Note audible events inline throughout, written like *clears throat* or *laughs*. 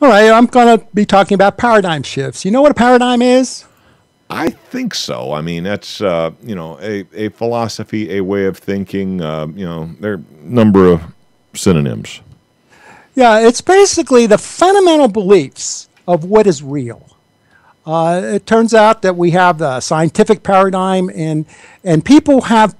All right, I'm going to be talking about paradigm shifts. You know what a paradigm is? I think so. I mean, that's uh, you know a, a philosophy, a way of thinking. Uh, you know, there are a number of synonyms. Yeah, it's basically the fundamental beliefs of what is real. Uh, it turns out that we have the scientific paradigm, and and people have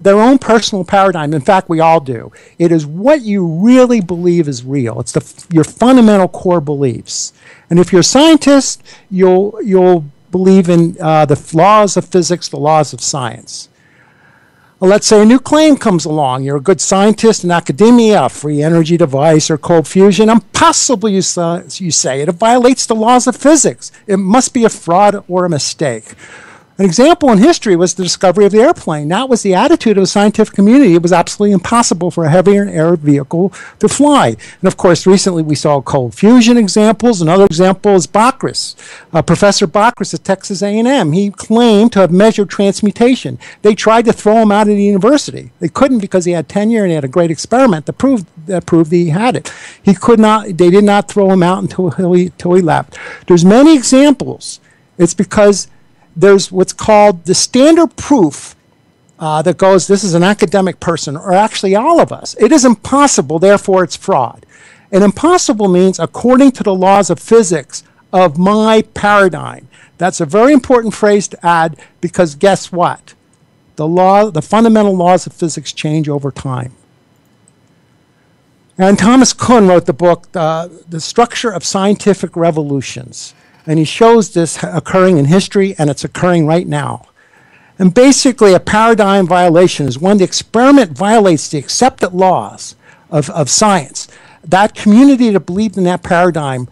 their own personal paradigm. In fact, we all do. It is what you really believe is real. It's the your fundamental core beliefs. And if you're a scientist, you'll you'll believe in uh, the laws of physics, the laws of science. Well, let's say a new claim comes along. You're a good scientist in academia, a free energy device or cold fusion. Impossible, you, you say. It violates the laws of physics. It must be a fraud or a mistake. An example in history was the discovery of the airplane. That was the attitude of the scientific community. It was absolutely impossible for a heavier air vehicle to fly. And of course, recently we saw cold fusion examples. Another example is Bockris, uh, Professor Bockris at Texas A&M. He claimed to have measured transmutation. They tried to throw him out of the university. They couldn't because he had tenure and he had a great experiment that proved that proved that he had it. He could not. They did not throw him out until he, until he left. There's many examples. It's because there's what's called the standard proof uh, that goes, this is an academic person, or actually all of us. It is impossible, therefore it's fraud. And impossible means according to the laws of physics of my paradigm. That's a very important phrase to add because guess what? The law, the fundamental laws of physics change over time. And Thomas Kuhn wrote the book, uh, The Structure of Scientific Revolutions. And he shows this occurring in history, and it's occurring right now. And basically, a paradigm violation is when the experiment violates the accepted laws of, of science. That community that believed in that paradigm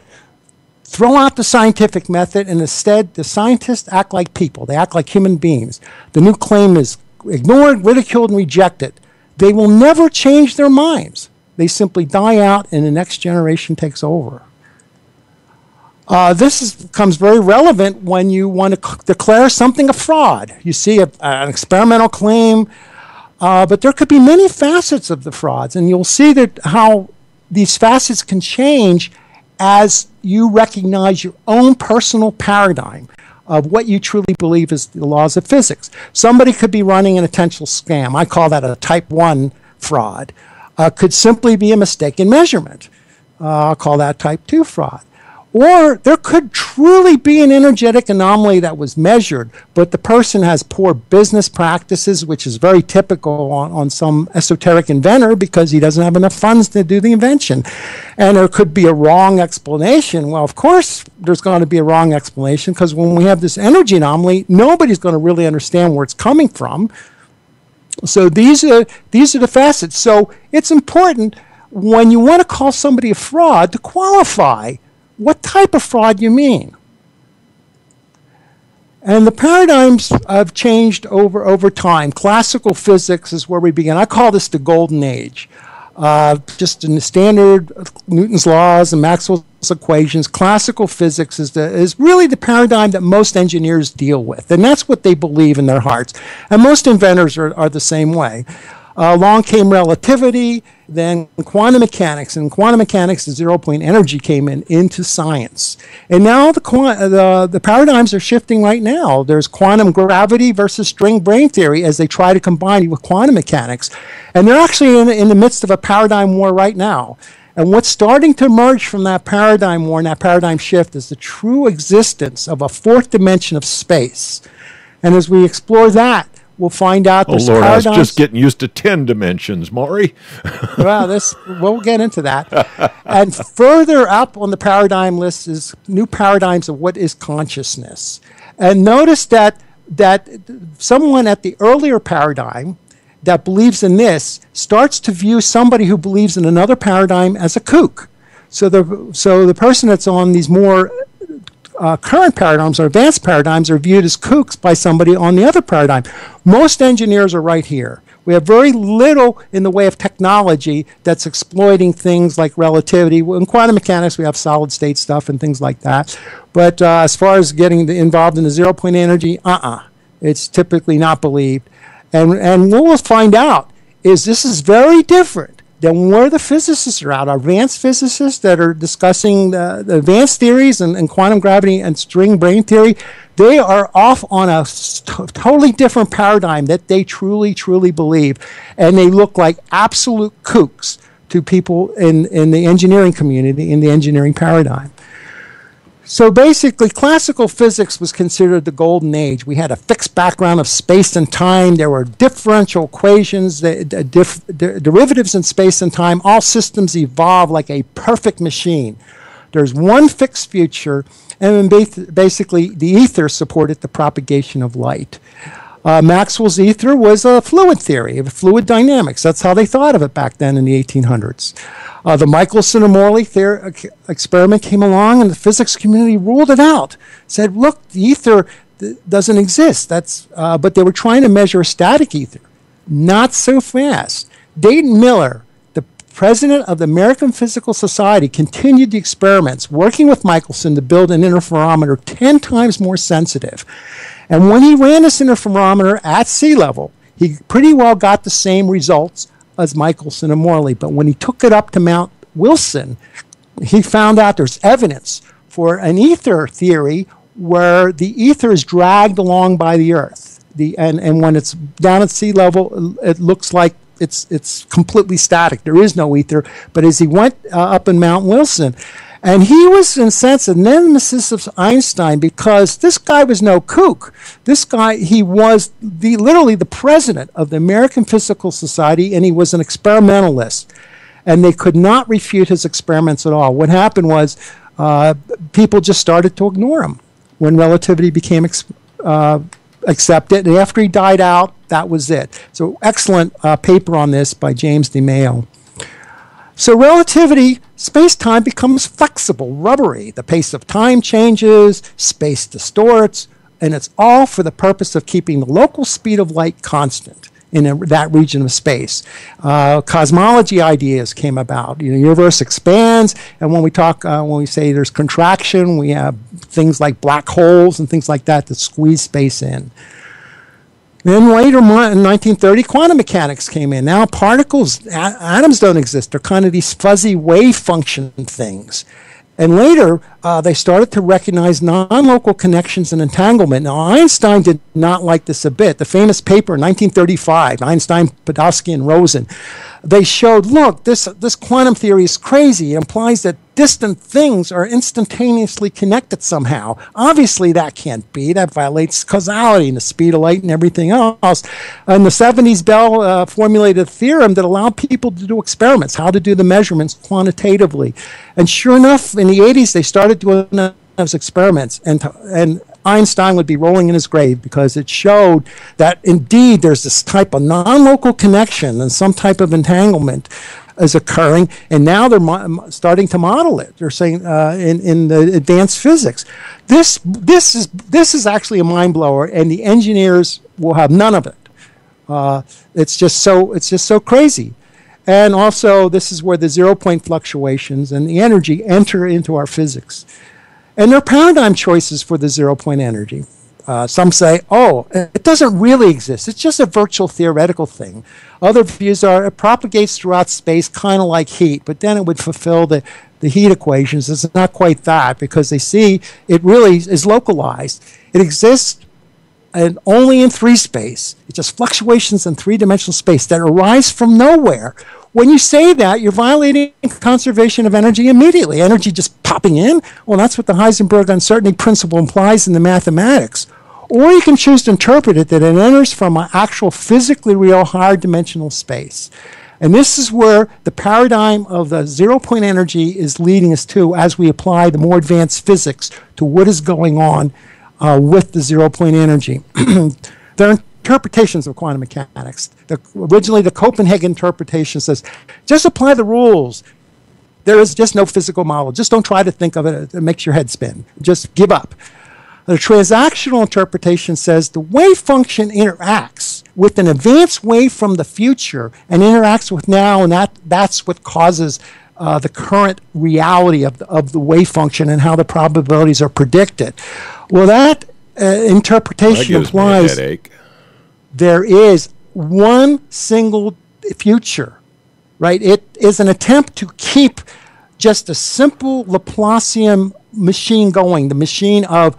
throw out the scientific method, and instead, the scientists act like people. They act like human beings. The new claim is ignored, ridiculed, and rejected. They will never change their minds. They simply die out, and the next generation takes over. Uh, this is, becomes very relevant when you want to c- declare something a fraud. You see a, an experimental claim, uh, but there could be many facets of the frauds, and you'll see that how these facets can change as you recognize your own personal paradigm of what you truly believe is the laws of physics. Somebody could be running an intentional scam. I call that a type 1 fraud. Uh, could simply be a mistake in measurement. Uh, I'll call that type 2 fraud. Or there could truly be an energetic anomaly that was measured, but the person has poor business practices, which is very typical on, on some esoteric inventor because he doesn't have enough funds to do the invention. And there could be a wrong explanation. Well, of course, there's going to be a wrong explanation because when we have this energy anomaly, nobody's going to really understand where it's coming from. So these are, these are the facets. So it's important when you want to call somebody a fraud to qualify what type of fraud you mean? And the paradigms have changed over, over time. Classical physics is where we begin. I call this the golden age. Uh, just in the standard Newton's laws and Maxwell's equations, classical physics is, the, is really the paradigm that most engineers deal with. And that's what they believe in their hearts. And most inventors are, are the same way. Uh, along came relativity, then quantum mechanics, and quantum mechanics, the zero point energy came in into science. And now the, the, the paradigms are shifting right now. There's quantum gravity versus string brane theory as they try to combine it with quantum mechanics. And they're actually in, in the midst of a paradigm war right now. And what's starting to emerge from that paradigm war and that paradigm shift is the true existence of a fourth dimension of space. And as we explore that, we'll find out. Oh Lord, I was just getting used to ten dimensions, Moray. *laughs* well, this we'll get into that. and further up on the paradigm list is new paradigms of what is consciousness. And notice that that someone at the earlier paradigm that believes in this starts to view somebody who believes in another paradigm as a kook. So the so the person that's on these more uh, current paradigms or advanced paradigms are viewed as kooks by somebody on the other paradigm. Most engineers are right here. We have very little in the way of technology that's exploiting things like relativity. In quantum mechanics, we have solid state stuff and things like that. But uh, as far as getting involved in the zero point energy, uh uh-uh. uh. It's typically not believed. And, and what we'll find out is this is very different then where the physicists are out, advanced physicists that are discussing the, the advanced theories and, and, quantum gravity and string brane theory, they are off on a t- totally different paradigm that they truly, truly believe. And they look like absolute kooks to people in, in the engineering community, in the engineering paradigm. So basically, classical physics was considered the golden age. We had a fixed background of space and time. There were differential equations, the, the dif- the derivatives in space and time. All systems evolve like a perfect machine. There's one fixed future, and basically, the ether supported the propagation of light. Uh, Maxwell's ether was a fluid theory, of fluid dynamics. That's how they thought of it back then in the 1800s. Uh, the Michelson and Morley experiment came along, and the physics community ruled it out. Said, "Look, the ether th- doesn't exist." That's uh, but they were trying to measure a static ether, not so fast. Dayton Miller, president of the American Physical Society, continued the experiments, working with Michelson to build an interferometer ten times more sensitive. And when he ran this interferometer at sea level, he pretty well got the same results as Michelson and Morley. But when he took it up to Mount Wilson, he found out there's evidence for an ether theory where the ether is dragged along by the Earth. The, and, and when it's down at sea level, it looks like it's, it's completely static. There is no ether. But as he went uh, up in Mount Wilson, and he was incensed, and nemesis of Einstein because this guy was no kook. This guy, he was the literally the president of the American Physical Society, and he was an experimentalist. And they could not refute his experiments at all. What happened was uh, people just started to ignore him when relativity became ex- uh, accepted. And after he died out, that was it. So, excellent uh, paper on this by James DeMeo. So relativity, space-time becomes flexible, rubbery. The pace of time changes, space distorts, and it's all for the purpose of keeping the local speed of light constant in a, that region of space. Uh, cosmology ideas came about. You know, universe expands, and when we talk, uh, when we say there's contraction, we have things like black holes and things like that that squeeze space in. Then later in 1930, quantum mechanics came in. Now particles, atoms don't exist. They're kind of these fuzzy wave function things. And later, uh, they started to recognize non-local connections and entanglement. Now, Einstein did not like this a bit. The famous paper in 1935, Einstein, Podolsky, and Rosen, they showed, look, this, this quantum theory is crazy. It implies that distant things are instantaneously connected somehow. Obviously, that can't be. That violates causality and the speed of light and everything else. In the 70s, Bell uh, formulated a theorem that allowed people to do experiments, how to do the measurements quantitatively. And sure enough, in the 80s, they started doing those experiments. And, and Einstein would be rolling in his grave because it showed that indeed there's this type of non local connection and some type of entanglement is occurring, and now they're mo- starting to model it. They're saying uh, in in the advanced physics, this this is this is actually a mind blower, and the engineers will have none of it. Uh, it's just so it's just so crazy, and also this is where the zero point fluctuations and the energy enter into our physics. And there are paradigm choices for the zero point energy. Uh, some say, oh, it doesn't really exist. It's just a virtual theoretical thing. Other views are it propagates throughout space, kind of like heat, but then it would fulfill the, the heat equations. It's not quite that because they see it really is localized. It exists and only in three space. It's just fluctuations in three dimensional space that arise from nowhere when you say that, you're violating conservation of energy immediately. Energy just popping in. Well, that's what the Heisenberg uncertainty principle implies in the mathematics. Or you can choose to interpret it that it enters from an actual physically real higher dimensional space. And this is where the paradigm of the zero point energy is leading us to as we apply the more advanced physics to what is going on uh, with the zero point energy. *clears throat* there are interpretations of quantum mechanics. The, originally, the Copenhagen interpretation says just apply the rules. There is just no physical model. Just don't try to think of it. It makes your head spin. Just give up. The transactional interpretation says the wave function interacts with an advanced wave from the future and interacts with now, and that, that's what causes uh, the current reality of the, of the wave function and how the probabilities are predicted. Well, that uh, interpretation well, that implies there is one single future right? It is an attempt to keep just a simple Laplacian machine going, the machine of,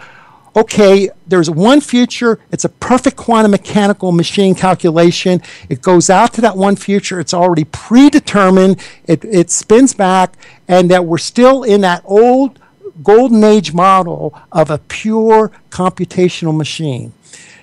okay, there's one future, it's a perfect quantum mechanical machine calculation. It goes out to that one future, it's already predetermined, it, it spins back, and that we're still in that old golden age model of a pure computational machine.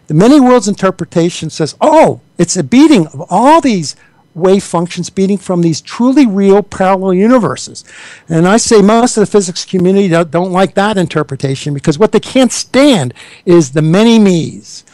The many worlds interpretation says, oh, it's a beating of all these wave functions beating from these truly real parallel universes. And I say most of the physics community don't, don't like that interpretation because what they can't stand is the many me's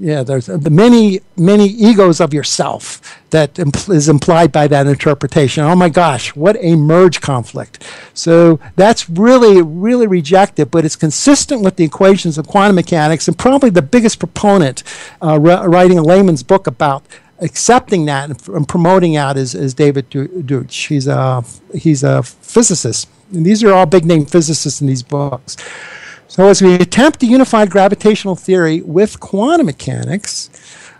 yeah, there's the many, many egos of yourself that impl- is implied by that interpretation. Oh my gosh, what a merge conflict. So that's really, really rejected, but it's consistent with the equations of quantum mechanics and probably the biggest proponent uh, writing a layman's book about accepting that and, and promoting that is, is David Deutsch. He's a, he's a physicist. And these are all big name physicists in these books. So, as we attempt to unify gravitational theory with quantum mechanics,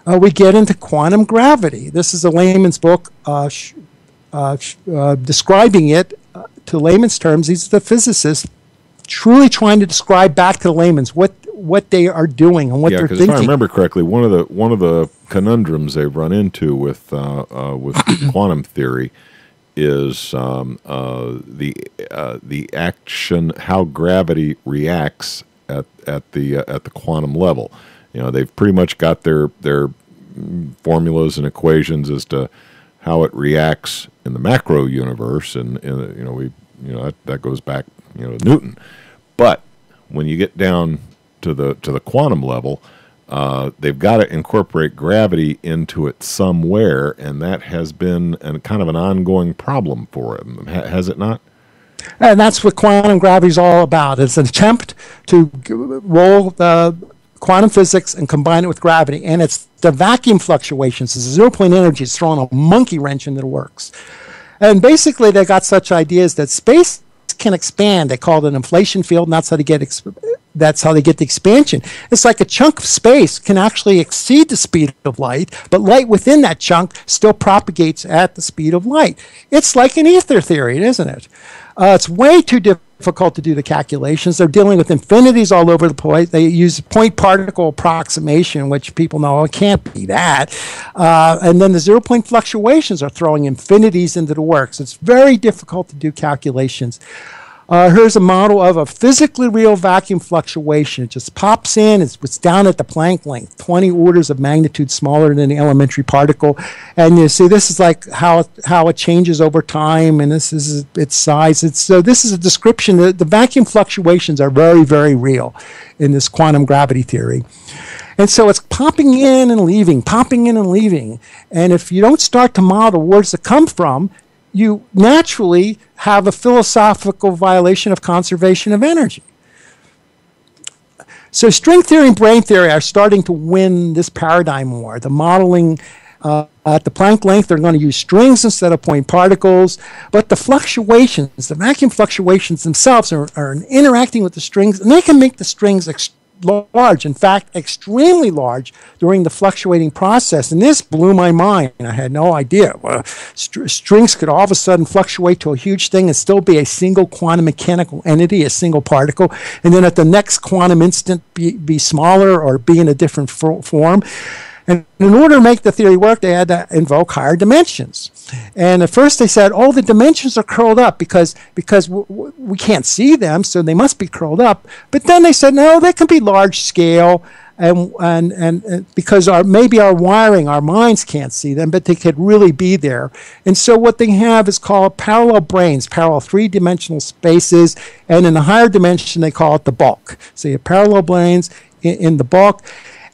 uh, we get into quantum gravity. This is a layman's book uh, sh- uh, sh- uh, describing it uh, to layman's terms. These are the physicists truly trying to describe back to the layman's what what they are doing and what yeah, they're thinking. If I remember correctly, one of the one of the conundrums they've run into with uh, with *coughs* quantum theory is um, uh, the uh, the action how gravity reacts at at the uh, at the quantum level. You know, they've pretty much got their their formulas and equations as to how it reacts in the macro universe, and, and you know we you know that, that goes back you know to Newton. But when you get down to the to the quantum level, uh, they've got to incorporate gravity into it somewhere, and that has been a, kind of an ongoing problem for them, ha- has it not? And that's what quantum gravity is all about. It's an attempt to roll the quantum physics and combine it with gravity. And it's the vacuum fluctuations, the zero point energy is throwing a monkey wrench into the works. And basically, they got such ideas that space can expand. They call it an inflation field, and that's how they get exp- that's how they get the expansion. It's like a chunk of space can actually exceed the speed of light, but light within that chunk still propagates at the speed of light. It's like an ether theory, isn't it? Uh, it's way too difficult to do the calculations. They're dealing with infinities all over the place. They use point particle approximation, which people know it can't be that. Uh, and then the zero point fluctuations are throwing infinities into the works. It's very difficult to do calculations. Uh, here's a model of a physically real vacuum fluctuation. It just pops in, it's, it's down at the Planck length, 20 orders of magnitude smaller than the elementary particle. And you see, this is like how, how it changes over time, and this is its size. It's, so, this is a description. The, the vacuum fluctuations are very, very real in this quantum gravity theory. And so it's popping in and leaving, popping in and leaving. And if you don't start to model where does it come from, you naturally have a philosophical violation of conservation of energy. So, string theory and brane theory are starting to win this paradigm war. The modeling uh, at the Planck length, they're going to use strings instead of point particles. But the fluctuations, the vacuum fluctuations themselves, are, are interacting with the strings, and they can make the strings extremely large, in fact, extremely large during the fluctuating process. And this blew my mind. I had no idea. Strings could all of a sudden fluctuate to a huge thing and still be a single quantum mechanical entity, a single particle, and then at the next quantum instant be, be smaller or be in a different form. And in order to make the theory work, they had to invoke higher dimensions. And at first they said, oh, the dimensions are curled up because, because we can't see them, so they must be curled up. But then they said, no, they can be large scale. And, and, and, and because our, maybe our wiring, our minds can't see them, but they could really be there. And so what they have is called parallel branes, parallel three dimensional spaces. And in the higher dimension, they call it the bulk. So you have parallel branes in, in the bulk.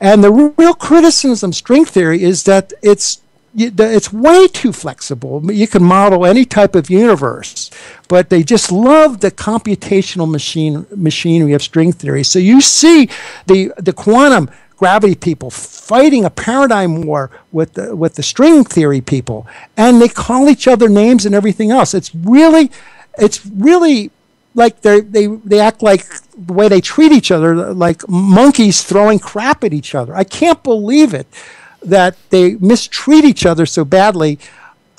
And the real criticism of string theory is that it's it's way too flexible. You can model any type of universe, but they just love the computational machine machinery of string theory. So you see the the quantum gravity people fighting a paradigm war with the, with the string theory people, and they call each other names and everything else. It's really it's really like they they they act like the way they treat each other like monkeys throwing crap at each other. I can't believe it that they mistreat each other so badly.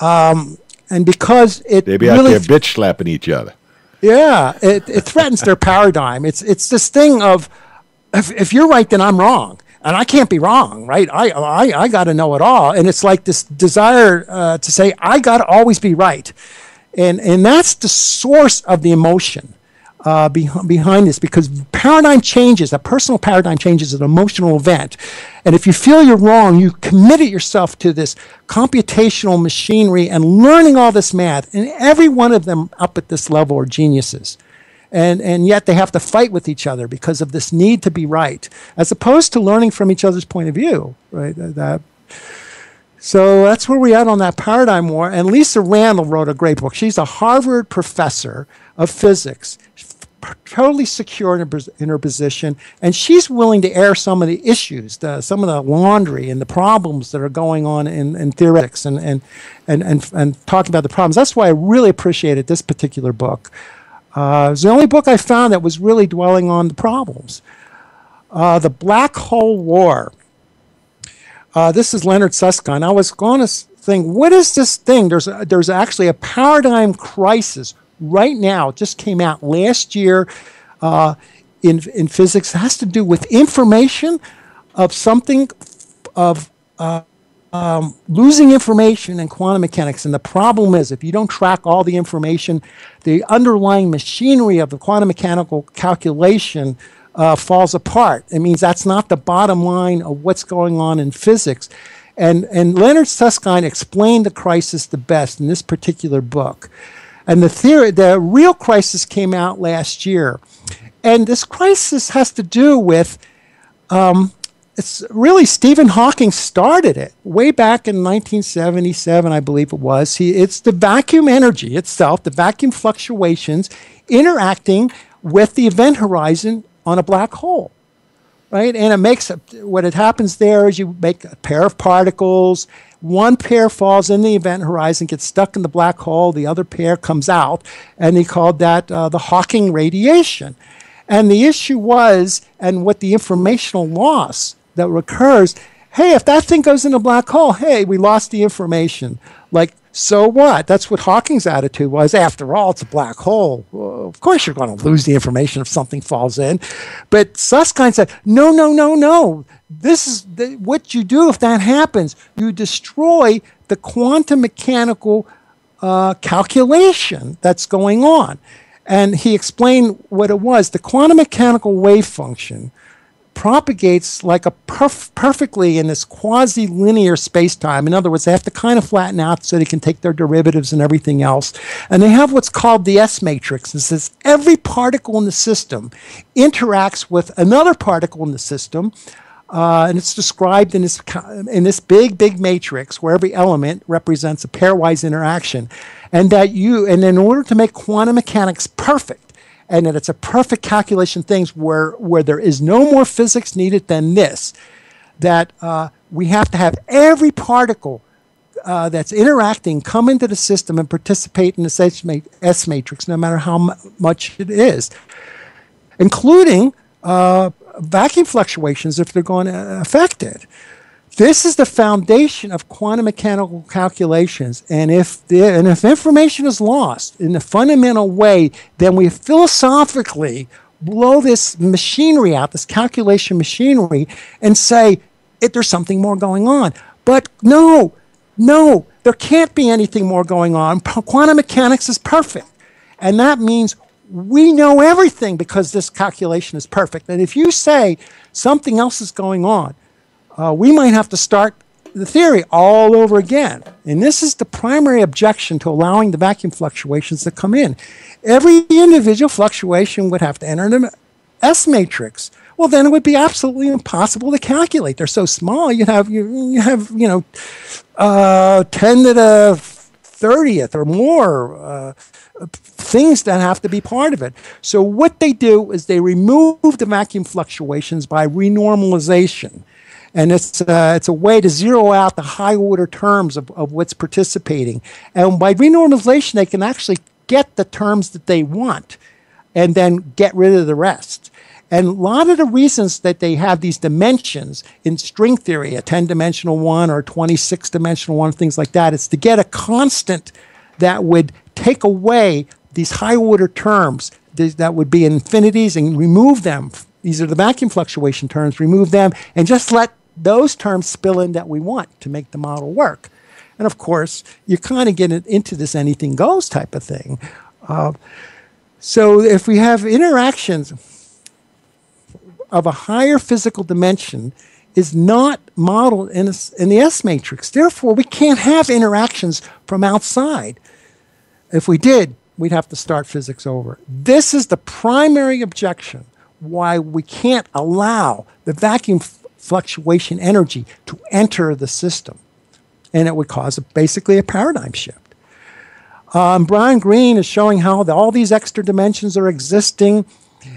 Um, and because it They be really out there bitch slapping each other. yeah, it, it threatens their paradigm. It's it's this thing of if, if you're right, then I'm wrong, and I can't be wrong, right? I I, I got to know it all, and it's like this desire uh, to say I got to always be right, and and that's the source of the emotion uh, be- behind this because paradigm changes, a personal paradigm changes, an emotional event. And if you feel you're wrong, you committed yourself to this computational machinery and learning all this math. And every one of them up at this level are geniuses. And, and yet they have to fight with each other because of this need to be right, as opposed to learning from each other's point of view, right? That, so that's where we are on that paradigm war. And Lisa Randall wrote a great book. She's a Harvard professor of physics, totally secure in her, in her position, and she's willing to air some of the issues, the, some of the laundry and the problems that are going on in, in theoretics and, and, and, and, and talk about the problems. That's why I really appreciated this particular book. Uh, it was the only book I found that was really dwelling on the problems. Uh, the Black Hole War uh, this is Leonard Susskind. I was going to think, what is this thing? There's a, there's actually a paradigm crisis right now. It just came out last year uh, in in physics. It has to do with information of something of uh, um, losing information in quantum mechanics. And the problem is, if you don't track all the information, the underlying machinery of the quantum mechanical calculation uh, falls apart. It means that's not the bottom line of what's going on in physics. And, and Leonard Susskind explained the crisis the best in this particular book. And the theory, the real crisis came out last year. And this crisis has to do with, um, it's really Stephen Hawking started it way back in 1977, I believe it was. He, it's the vacuum energy itself, the vacuum fluctuations interacting with the event horizon on a black hole, right? And it makes a, what it happens there is you make a pair of particles. One pair falls in the event horizon, gets stuck in the black hole. The other pair comes out, and he called that uh, the Hawking radiation. And the issue was, and what the informational loss that recurs hey, if that thing goes in a black hole, hey, we lost the information. Like, so what? That's what Hawking's attitude was. After all, it's a black hole. Well, of course, you're going to lose the information if something falls in. But Susskind said, no, no, no, no. This is the, what you do if that happens. You destroy the quantum mechanical uh, calculation that's going on. And he explained what it was. The quantum mechanical wave function propagates like a perf- perfectly in this quasi-linear space-time. In other words, they have to kind of flatten out so they can take their derivatives and everything else. And they have what's called the S matrix. It says every particle in the system interacts with another particle in the system. Uh, and it's described in this, in this big, big matrix where every element represents a pairwise interaction. And that you, and in order to make quantum mechanics perfect, and that it's a perfect calculation things where where there is no more physics needed than this that uh, we have to have every particle uh, that's interacting come into the system and participate in the S matrix, no matter how m- much it is, including uh, vacuum fluctuations if they're going to affect it. This is the foundation of quantum mechanical calculations. And if, the, and if information is lost in a fundamental way, then we philosophically blow this machinery out, this calculation machinery, and say, there's something more going on. But no, no, there can't be anything more going on. Quantum mechanics is perfect. And that means we know everything because this calculation is perfect. And if you say something else is going on, uh, we might have to start the theory all over again. And this is the primary objection to allowing the vacuum fluctuations to come in. Every individual fluctuation would have to enter an S matrix. Well, then it would be absolutely impossible to calculate. They're so small. You have you, you have you know uh, ten to the thirtieth or more uh, things that have to be part of it. So what they do is they remove the vacuum fluctuations by renormalization and it's uh, it's a way to zero out the high order terms of, of what's participating. And by renormalization, they can actually get the terms that they want, and then get rid of the rest. And a lot of the reasons that they have these dimensions in string theory, a 10 dimensional one or a 26 dimensional one, things like that, is to get a constant that would take away these high order terms that would be infinities and remove them. These are the vacuum fluctuation terms, remove them, and just let those terms spill in that we want to make the model work. And of course, you kind of get it into this anything goes type of thing. Uh, so if we have interactions of a higher physical dimension, is not modeled in, a, in the S matrix. Therefore, we can't have interactions from outside. If we did, we'd have to start physics over. This is the primary objection why we can't allow the vacuum fluctuation energy to enter the system. And it would cause a, basically a paradigm shift. Um, Brian Greene is showing how the, all these extra dimensions are existing.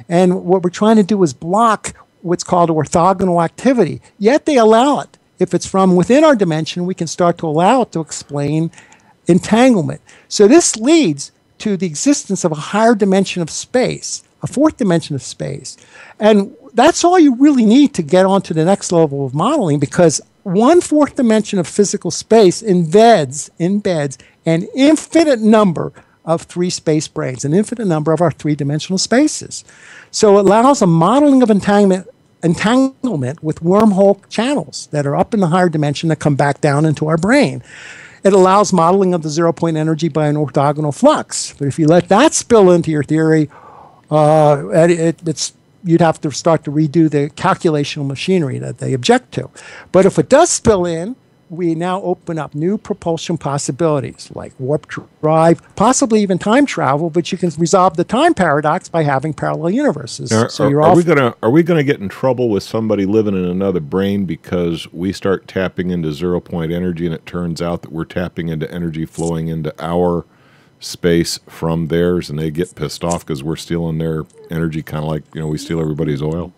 And what we're trying to do is block what's called orthogonal activity. Yet they allow it. If it's from within our dimension, we can start to allow it to explain entanglement. So this leads to the existence of a higher dimension of space, a fourth dimension of space. And that's all you really need to get onto the next level of modeling because one fourth dimension of physical space embeds embeds an infinite number of three space branes, an infinite number of our three dimensional spaces. So it allows a modeling of entanglement, entanglement with wormhole channels that are up in the higher dimension that come back down into our brane. It allows modeling of the zero point energy by an orthogonal flux. But if you let that spill into your theory, uh, it, it's you'd have to start to redo the calculational machinery that they object to. But if it does spill in, we now open up new propulsion possibilities like warp drive, possibly even time travel. But you can resolve the time paradox by having parallel universes. Are, so you're are, are we gonna are we gonna get in trouble with somebody living in another brane because we start tapping into zero point energy and it turns out that we're tapping into energy flowing into our space from theirs and they get pissed off because we're stealing their energy, kind of like you know we steal everybody's oil.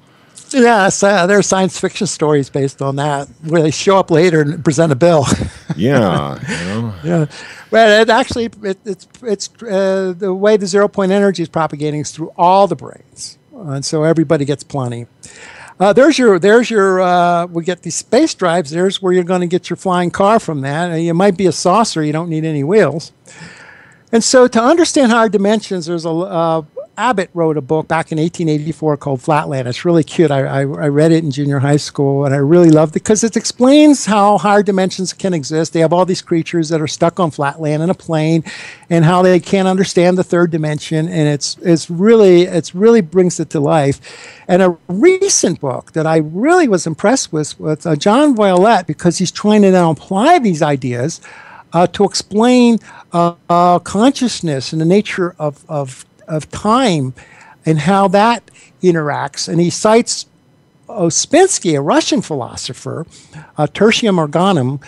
Yes, uh, there are science fiction stories based on that where they show up later and present a bill. *laughs* yeah, you *laughs* know. yeah. But it actually, it, it's it's uh, the way the zero point energy is propagating is through all the branes, and so everybody gets plenty. Uh, there's your there's your uh, we get these space drives. There's where you're going to get your flying car from that. You might be a saucer. You don't need any wheels. And so, to understand higher dimensions, there's a uh, Abbott wrote a book back in 1884 called Flatland. It's really cute. I, I, I, read it in junior high school and I really loved it because it explains how higher dimensions can exist. They have all these creatures that are stuck on flatland in a plane and how they can't understand the third dimension. And it's, it's really, it's really brings it to life. And a recent book that I really was impressed with was uh, John Violette because he's trying to now apply these ideas uh, to explain uh, uh, consciousness and the nature of, of of time and how that interacts. And he cites Ouspensky, a Russian philosopher, uh, Tertium Organum,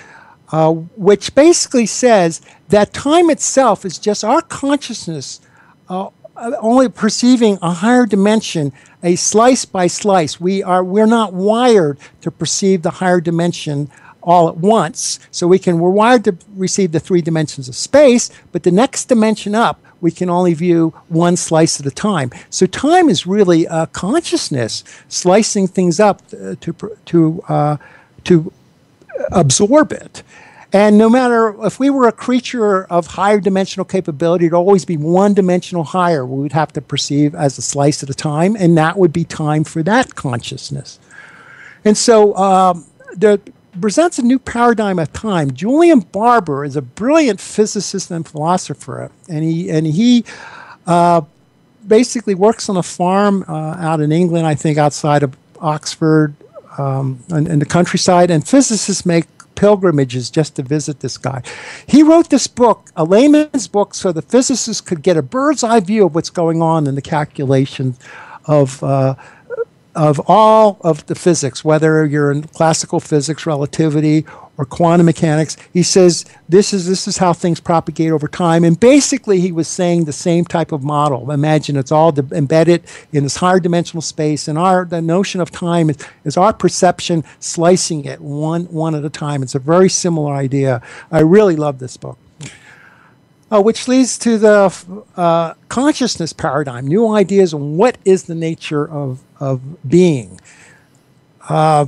uh, which basically says that time itself is just our consciousness uh, only perceiving a higher dimension, a slice by slice. We are we're not wired to perceive the higher dimension all at once. So we can we're wired to receive the three dimensions of space, but the next dimension up we can only view one slice at a time. So time is really a consciousness slicing things up uh, to to uh, to absorb it. And no matter if we were a creature of higher dimensional capability, it'd always be one dimensional higher. We would have to perceive as a slice at a time, and that would be time for that consciousness. And so um, the presents a new paradigm of time. Julian Barbour is a brilliant physicist and philosopher, and he and he uh, basically works on a farm uh, out in England, I think, outside of Oxford, um, in, in the countryside, and physicists make pilgrimages just to visit this guy. He wrote this book, a layman's book, so the physicists could get a bird's eye view of what's going on in the calculations of. Uh, of all of the physics, whether you're in classical physics, relativity, or quantum mechanics, he says this is this is how things propagate over time. And basically, he was saying the same type of model. Imagine it's all de- embedded in this higher dimensional space, and our the notion of time is, is our perception slicing it one one at a time. It's a very similar idea. I really love this book. Uh, which leads to the uh, consciousness paradigm, new ideas on what is the nature of, of being. Uh,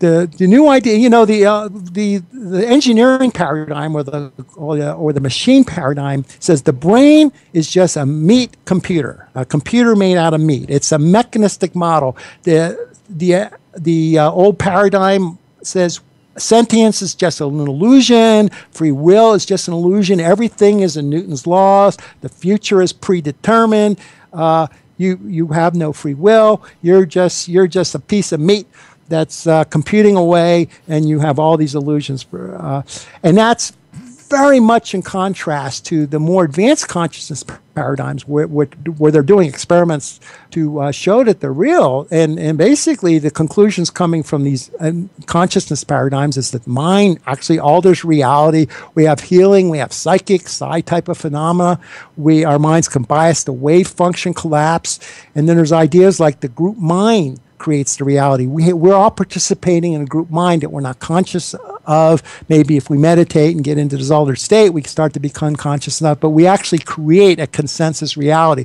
the, the new idea, you know, the, uh, the, the engineering paradigm or the, or the, or the machine paradigm says the brain is just a meat computer, a computer made out of meat. It's a mechanistic model. The, the, the uh, old paradigm says sentience is just an illusion, free will is just an illusion, everything is in Newton's laws, the future is predetermined. Uh, you, you have no free will. You're just, you're just a piece of meat that's uh, computing away, and you have all these illusions. Uh, and that's very much in contrast to the more advanced consciousness paradigms where, where, they're doing experiments to uh, show that they're real. And, and basically, the conclusions coming from these uh, consciousness paradigms is that mind actually alters reality. We have healing, we have psychic, psi type of phenomena. We, our minds can bias the wave function collapse. And then there's ideas like the group mind creates the reality. We, we're all participating in a group mind that we're not conscious of. Maybe if we meditate and get into this altered state, we start to become conscious enough, but we actually create a consensus reality.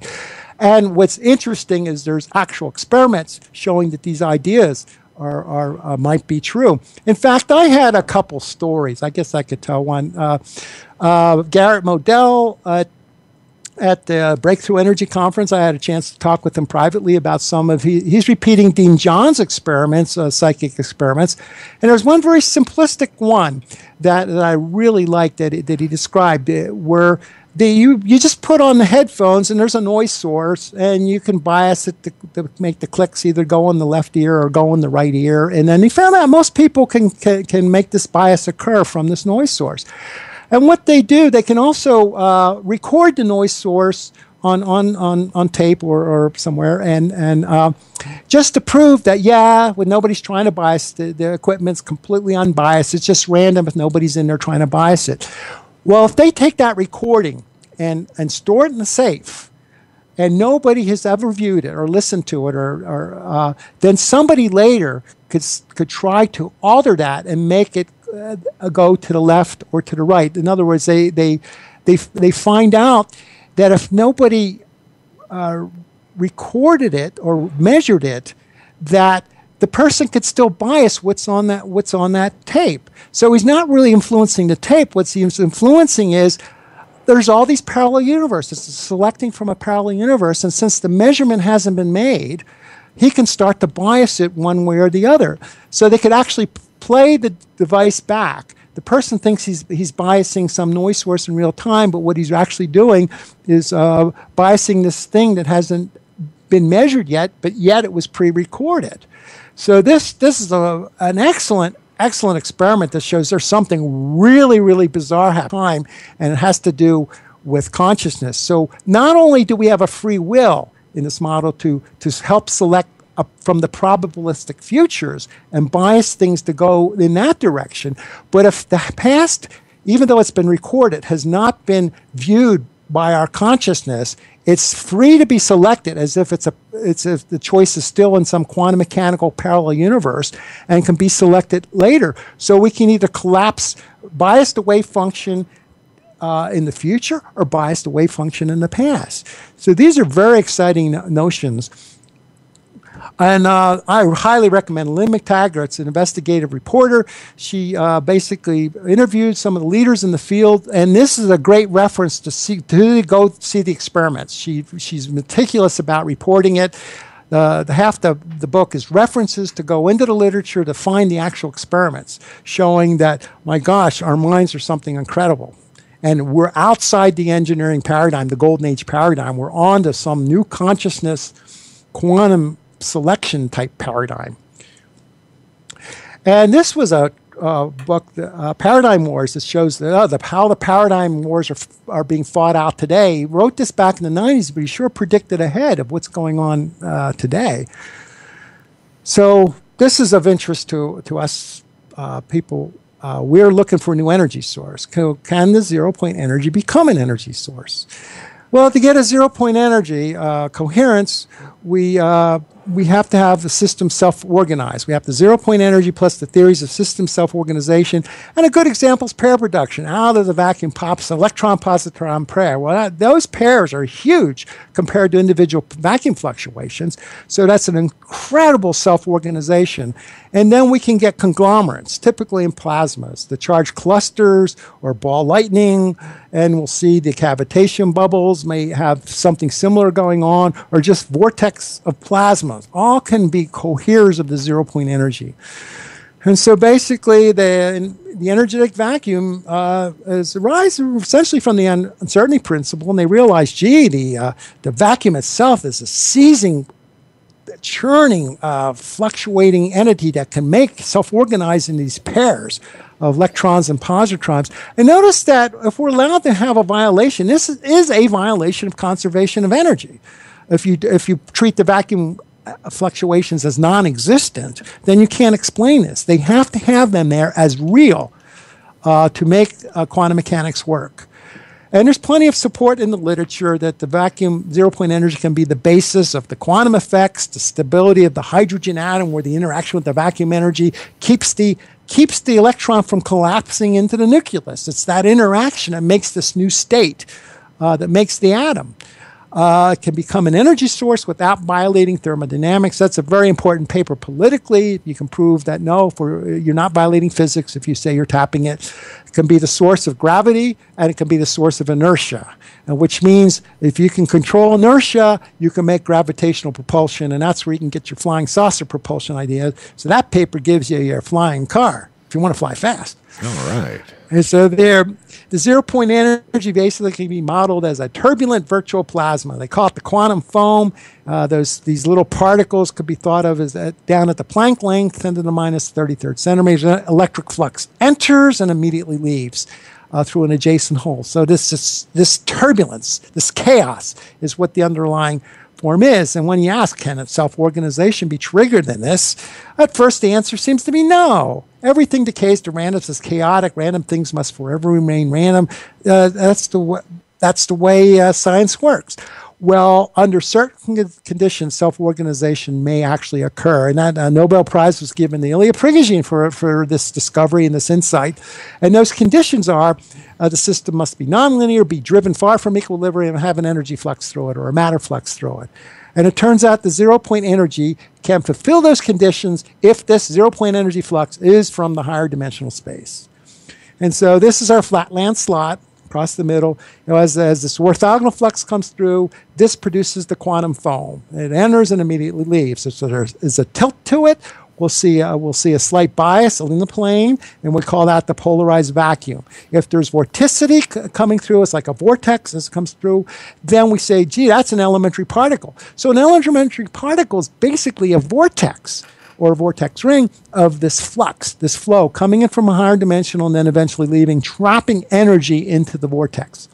And what's interesting is there's actual experiments showing that these ideas are, are uh, might be true. In fact, I had a couple stories. I guess I could tell one. Uh, uh, Garret Moddel uh, at the Breakthrough Energy Conference, I had a chance to talk with him privately about some of he, he's repeating Dean John's experiments, uh, psychic experiments, and there's one very simplistic one that, that I really liked that that he described uh, where the, you you just put on the headphones and there's a noise source and you can bias it to, to, make the clicks either go in the left ear or go in the right ear, and then he found out most people can can, can make this bias occur from this noise source. And what they do, they can also uh, record the noise source on, on, on, on tape or, or somewhere and, and uh, just to prove that, yeah, when nobody's trying to bias, the, the equipment's completely unbiased. It's just random if nobody's in there trying to bias it. Well, if they take that recording and, and store it in the safe, and nobody has ever viewed it or listened to it, or, or uh, then somebody later could, could try to alter that and make it uh, go to the left or to the right. In other words, they they they they find out that if nobody uh, recorded it or measured it, that the person could still bias what's on that what's on that tape. So he's not really influencing the tape. What he's influencing is there's all these parallel universes, selecting from a parallel universe, and since the measurement hasn't been made, he can start to bias it one way or the other. So they could actually play the device back. The person thinks he's, he's biasing some noise source in real time, but what he's actually doing is uh, biasing this thing that hasn't been measured yet, but yet it was pre recorded. So this, this is a, an excellent excellent experiment that shows there's something really, really bizarre happening, and it has to do with consciousness. So not only do we have a free will in this model to, to help select from the probabilistic futures and bias things to go in that direction. But if the past, even though it's been recorded, has not been viewed by our consciousness, it's free to be selected as if it's a it's if the choice is still in some quantum mechanical parallel universe and can be selected later. So we can either collapse bias the wave function uh, in the future or bias the wave function in the past. So these are very exciting notions and uh, I highly recommend Lynne McTaggart's an investigative reporter. She uh, basically interviewed some of the leaders in the field, and this is a great reference to see to go see the experiments. She she's meticulous about reporting it. Uh, the half the, the book is references to go into the literature to find the actual experiments, showing that my gosh, our minds are something incredible and we're outside the engineering paradigm, the golden age paradigm. We're on to some new consciousness, quantum selection type paradigm. And this was a uh, book, uh, Paradigm Wars, that shows uh, the, how the paradigm wars are, are being fought out today. He wrote this back in the 90s, but he sure predicted ahead of what's going on uh, today. So this is of interest to, to us uh, people. Uh, we're looking for a new energy source. Can, can the zero point energy become an energy source? Well, to get a zero point energy coherence, we we have to have the system self-organized. We have the zero-point energy plus the theories of system self-organization. And a good example is pair production. Out of the vacuum pops an electron-positron pair. Well, that, those pairs are huge compared to individual vacuum fluctuations. So that's an incredible self-organization. And then we can get conglomerates, typically in plasmas, the charged clusters or ball lightning. And we'll see the cavitation bubbles may have something similar going on, or just vortex of plasmas. All can be coheres of the zero point energy. And so basically, the, the energetic vacuum uh, is arises essentially from the uncertainty principle, and they realize, gee, the, uh, the vacuum itself is a seizing churning, uh, fluctuating entity that can make self organize in these pairs of electrons and positrons. And notice that if we're allowed to have a violation, this is a violation of conservation of energy. If you, if you treat the vacuum fluctuations as non existent, then you can't explain this. They have to have them there as real uh, to make uh, quantum mechanics work. And there's plenty of support in the literature that the vacuum zero point energy can be the basis of the quantum effects, the stability of the hydrogen atom, where the interaction with the vacuum energy keeps the keeps the electron from collapsing into the nucleus. It's that interaction that makes this new state uh, that makes the atom uh, can become an energy source without violating thermodynamics. That's a very important paper politically. You can prove that no, for you're not violating physics if you say you're tapping it. It can be the source of gravity and it can be the source of inertia, and which means if you can control inertia, you can make gravitational propulsion, and that's where you can get your flying saucer propulsion idea. So that paper gives you your flying car if you want to fly fast. All right. And so there, the zero point energy basically can be modeled as a turbulent virtual plasma. They call it the quantum foam. Uh, those these little particles could be thought of as at, down at the Planck length, 10 to the minus 33rd centimeter. Electric flux enters and immediately leaves. Uh, through an adjacent hole. So this, this this turbulence, this chaos, is what the underlying form is. And when you ask, can self organization be triggered in this? At first, the answer seems to be no. Everything decays to randomness is chaotic. Random things must forever remain random. Uh, that's the w- that's the way uh, science works. Well, under certain conditions, self-organization may actually occur, and that uh, Nobel Prize was given to Ilya Prigogine for for this discovery and this insight. And those conditions are uh, the system must be nonlinear, be driven far from equilibrium, and have an energy flux through it or a matter flux through it. And it turns out the zero point energy can fulfill those conditions if this zero point energy flux is from the higher dimensional space. And so this is our flatland slot across the middle. You know, as, as this orthogonal flux comes through, this produces the quantum foam. It enters and immediately leaves. So, so there is a tilt to it we'll see uh, we'll see a slight bias in the plane, and we call that the polarized vacuum. If there's vorticity coming through, it's like a vortex as it comes through, then we say, gee, that's an elementary particle. So an elementary particle is basically a vortex or vortex ring of this flux, this flow coming in from a higher dimensional and then eventually leaving, trapping energy into the vortex.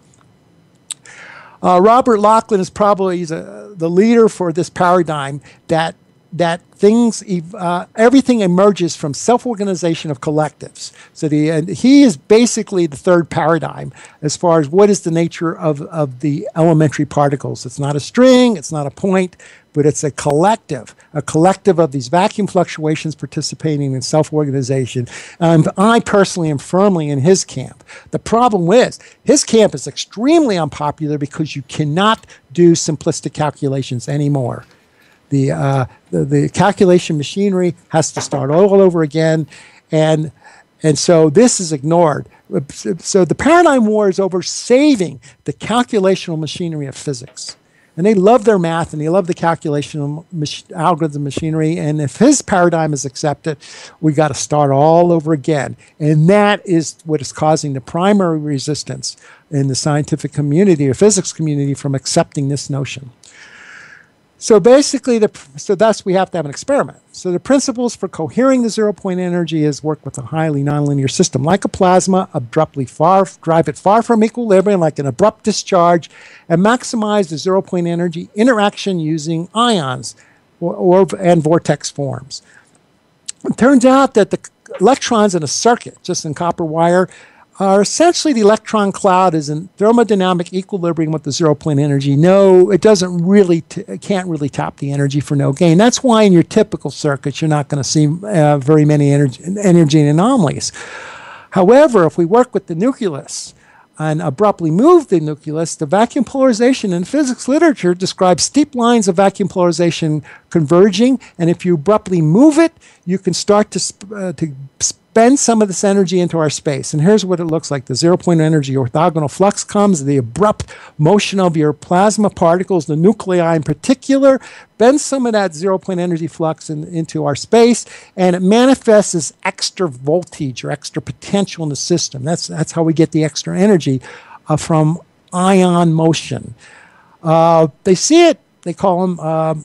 Uh, Robert Laughlin is probably a, the leader for this paradigm that that things uh, everything emerges from self-organization of collectives so the uh, he is basically the third paradigm as far as what is the nature of, of the elementary particles it's not a string it's not a point but it's a collective a collective of these vacuum fluctuations participating in self-organization and i personally am firmly in his camp the problem is his camp is extremely unpopular because you cannot do simplistic calculations anymore the, uh, the, the calculation machinery has to start all over again, and and so this is ignored. So the paradigm war is over saving the calculational machinery of physics. And they love their math and they love the calculation mach- algorithm machinery. And if his paradigm is accepted, we got to start all over again. And that is what is causing the primary resistance in the scientific community or physics community from accepting this notion. So basically, the, so thus we have to have an experiment. So the principles for cohering the zero point energy is work with a highly nonlinear system like a plasma, abruptly far, drive it far from equilibrium like an abrupt discharge, and maximize the zero point energy interaction using ions or, or and vortex forms. It turns out that the electrons in a circuit, just in copper wire, are essentially the electron cloud is in thermodynamic equilibrium with the zero point energy. No, it doesn't really, it can't really tap the energy for no gain. That's why in your typical circuits, you're not going to see uh, very many energy, energy anomalies. However, if we work with the nucleus, and abruptly move the nucleus, the vacuum polarization in physics literature describes steep lines of vacuum polarization converging. And if you abruptly move it, you can start to, uh, to bend some of this energy into our space. And here's what it looks like the zero point energy orthogonal flux comes, the abrupt motion of your plasma particles, the nuclei in particular, bends some of that zero point energy flux in, into our space, and it manifests as extra voltage or extra potential in the system. That's, that's how we get the extra energy uh, from ion motion. Uh, they see it, they call them. Uh,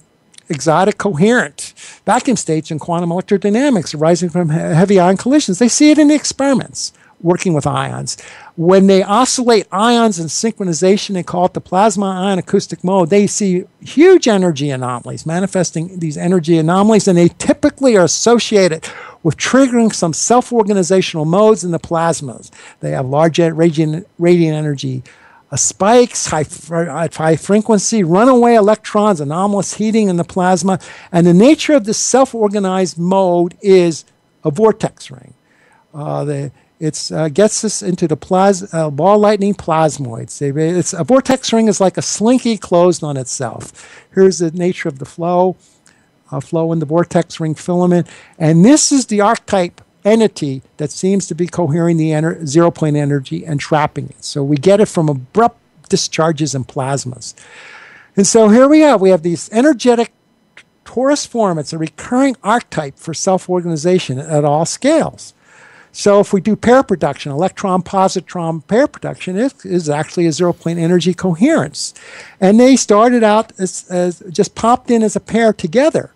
exotic coherent vacuum states in quantum electrodynamics arising from heavy ion collisions. They see it in the experiments working with ions. When they oscillate ions in synchronization, they call it the plasma ion acoustic mode. They see huge energy anomalies manifesting these energy anomalies, and they typically are associated with triggering some self organizational modes in the plasmas. They have large radiant, radiant energy spikes, high, high frequency, runaway electrons, anomalous heating in the plasma. And the nature of this self organized mode is a vortex ring. Uh, it uh, gets us into the plas- uh, ball lightning plasmoids. It's, a vortex ring is like a slinky closed on itself. Here's the nature of the flow, uh, flow in the vortex ring filament. And this is the archetype entity that seems to be cohering the ener- zero point energy and trapping it. So we get it from abrupt discharges and plasmas. And so here we have we have these energetic torus form. It's a recurring archetype for self organization at all scales. So if we do pair production, electron positron pair production is, is actually a zero point energy coherence. And they started out as, as just popped in as a pair together.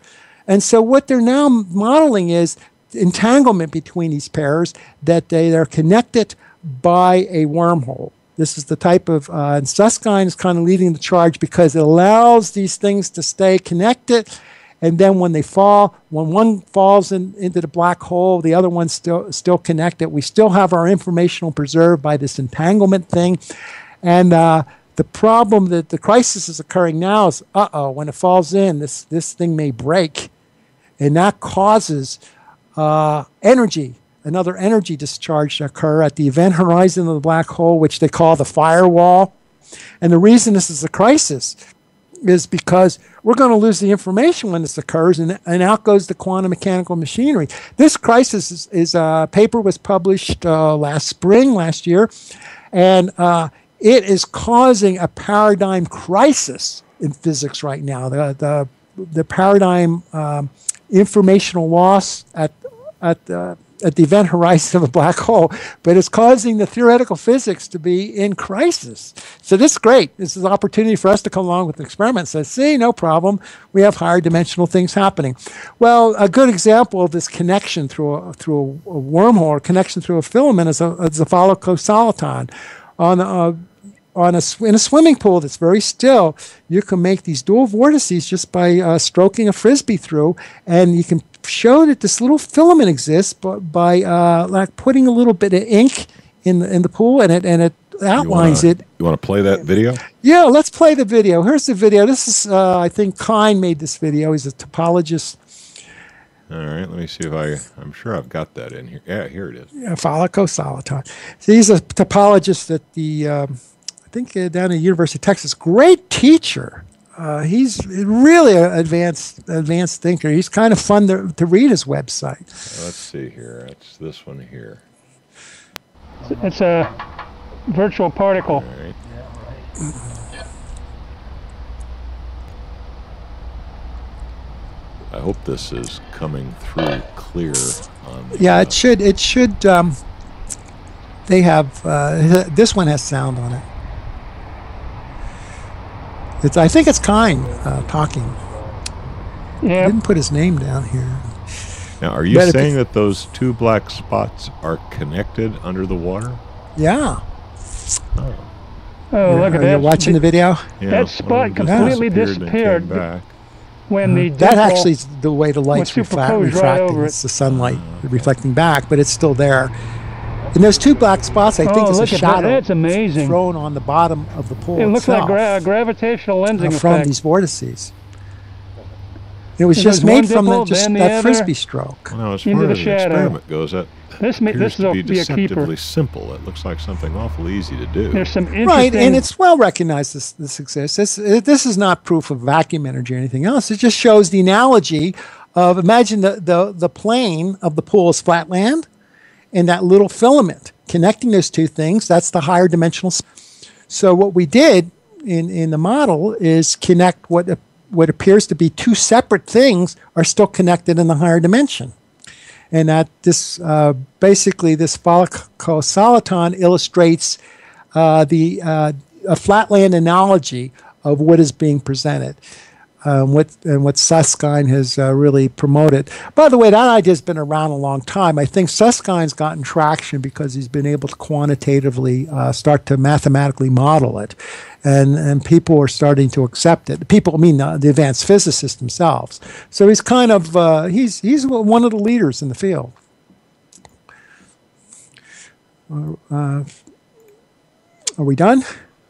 And so what they're now modeling is entanglement between these pairs that they are connected by a wormhole. This is the type of, uh, and Susskind is kind of leading the charge because it allows these things to stay connected. And then when they fall, when one falls in, into the black hole, the other one's still, still connected. We still have our informational preserved by this entanglement thing. And uh, the problem that the crisis is occurring now is, uh oh, when it falls in, this, this thing may break. And that causes uh, energy, another energy discharge to occur at the event horizon of the black hole, which they call the firewall. And the reason this is a crisis is because we're going to lose the information when this occurs, and, and out goes the quantum mechanical machinery. This crisis is, is a paper was published uh, last spring, last year, and uh, it is causing a paradigm crisis in physics right now. The the, the paradigm um, informational loss at at the, at the event horizon of a black hole, but it's causing the theoretical physics to be in crisis. So this is great. This is an opportunity for us to come along with an experiment. So see, no problem. We have higher dimensional things happening. Well, a good example of this connection through a, through a, wormhole or connection through a filament is a, is a On a, on a, in a swimming pool that's very still, you can make these dual vortices just by uh, stroking a frisbee through, and you can show that this little filament exists by, by uh, like putting a little bit of ink in the, in the pool, and it and it outlines you wanna, it. You want to play that video? Yeah, let's play the video. Here's the video. This is uh, I think Kine made this video. He's a topologist. All right, let me see if I. I'm sure I've got that in here. Yeah, here it is. Yeah, Follico So he's a topologist at the, um, I think uh, down at the University of Texas. Great teacher. Uh, he's really an advanced advanced thinker. He's kind of fun to, to read his website. Let's see here. It's this one here. It's a virtual particle. I hope this is coming through clear. On the, yeah, uh, it should. It should. Um, they have uh, this one has sound on it. It's, I think it's Kine uh, talking. Yeah. Didn't put his name down here. Now, are you but saying that those two black spots are connected under the water? Yeah. Oh, oh look at that! You're watching the video. Yeah, that spot completely disappeared. When the that actually is the way the light's reflect, refracting. Right it's the sunlight uh, okay. reflecting back, but it's still there. And those two black spots, I think, oh, is a shadow. That. That's amazing. Thrown on the bottom of the pool. It looks itself, like gra gravitational lensing uh, from effect. these vortices. It was So just made from the, just then the that frisbee stroke. Well, now, as far as the shadow. experiment goes, that This may, appears this will to be be a keeper. deceptively simple. It looks like something awful easy to do. There's some interesting. Right, and it's well recognized this this exists. This it- this is not proof of vacuum energy or anything else. It just shows the analogy of imagine the the, the plane of the pool is flat land, and that little filament connecting those two things. That's the higher dimensional. So what we did in in the model is connect what what appears to be two separate things are still connected in the higher dimension and that this uh, basically this follicle soliton illustrates uh, the uh, a flatland analogy of what is being presented. Um, what and what Susskind has uh, really promoted. By the way, that idea has been around a long time. I think Susskind's gotten traction because he's been able to quantitatively uh, start to mathematically model it, and and people are starting to accept it. People, I mean, uh, the advanced physicists themselves. So he's kind of uh, he's he's one of the leaders in the field. Uh, are we done?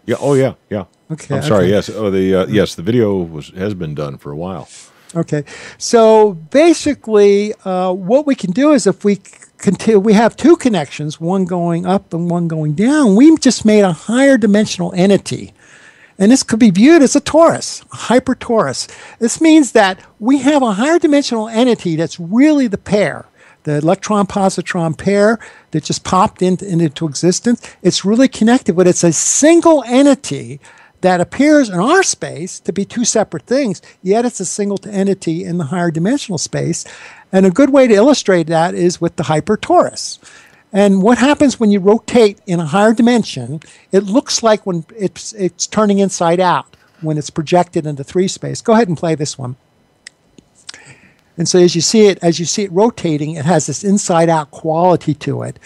Yeah. Oh, yeah. Yeah. Okay, I'm sorry. okay. Yes. Oh, the uh, yes. The video was has been done for a while. Okay, so basically, uh, what we can do is if we continue, we have two connections, one going up and one going down. We've just made a higher dimensional entity. And this could be viewed as a torus, a hypertorus. This means that we have a higher dimensional entity that's really the pair, the electron positron pair that just popped into, into existence. It's really connected, but it's a single entity that appears in our space to be two separate things, yet it's a single entity in the higher dimensional space. And a good way to illustrate that is with the hypertorus. And what happens when you rotate in a higher dimension? It looks like when it's it's turning inside out when it's projected into three space. Go ahead and play this one. And so as you see it, as you see it rotating, it has this inside out quality to it.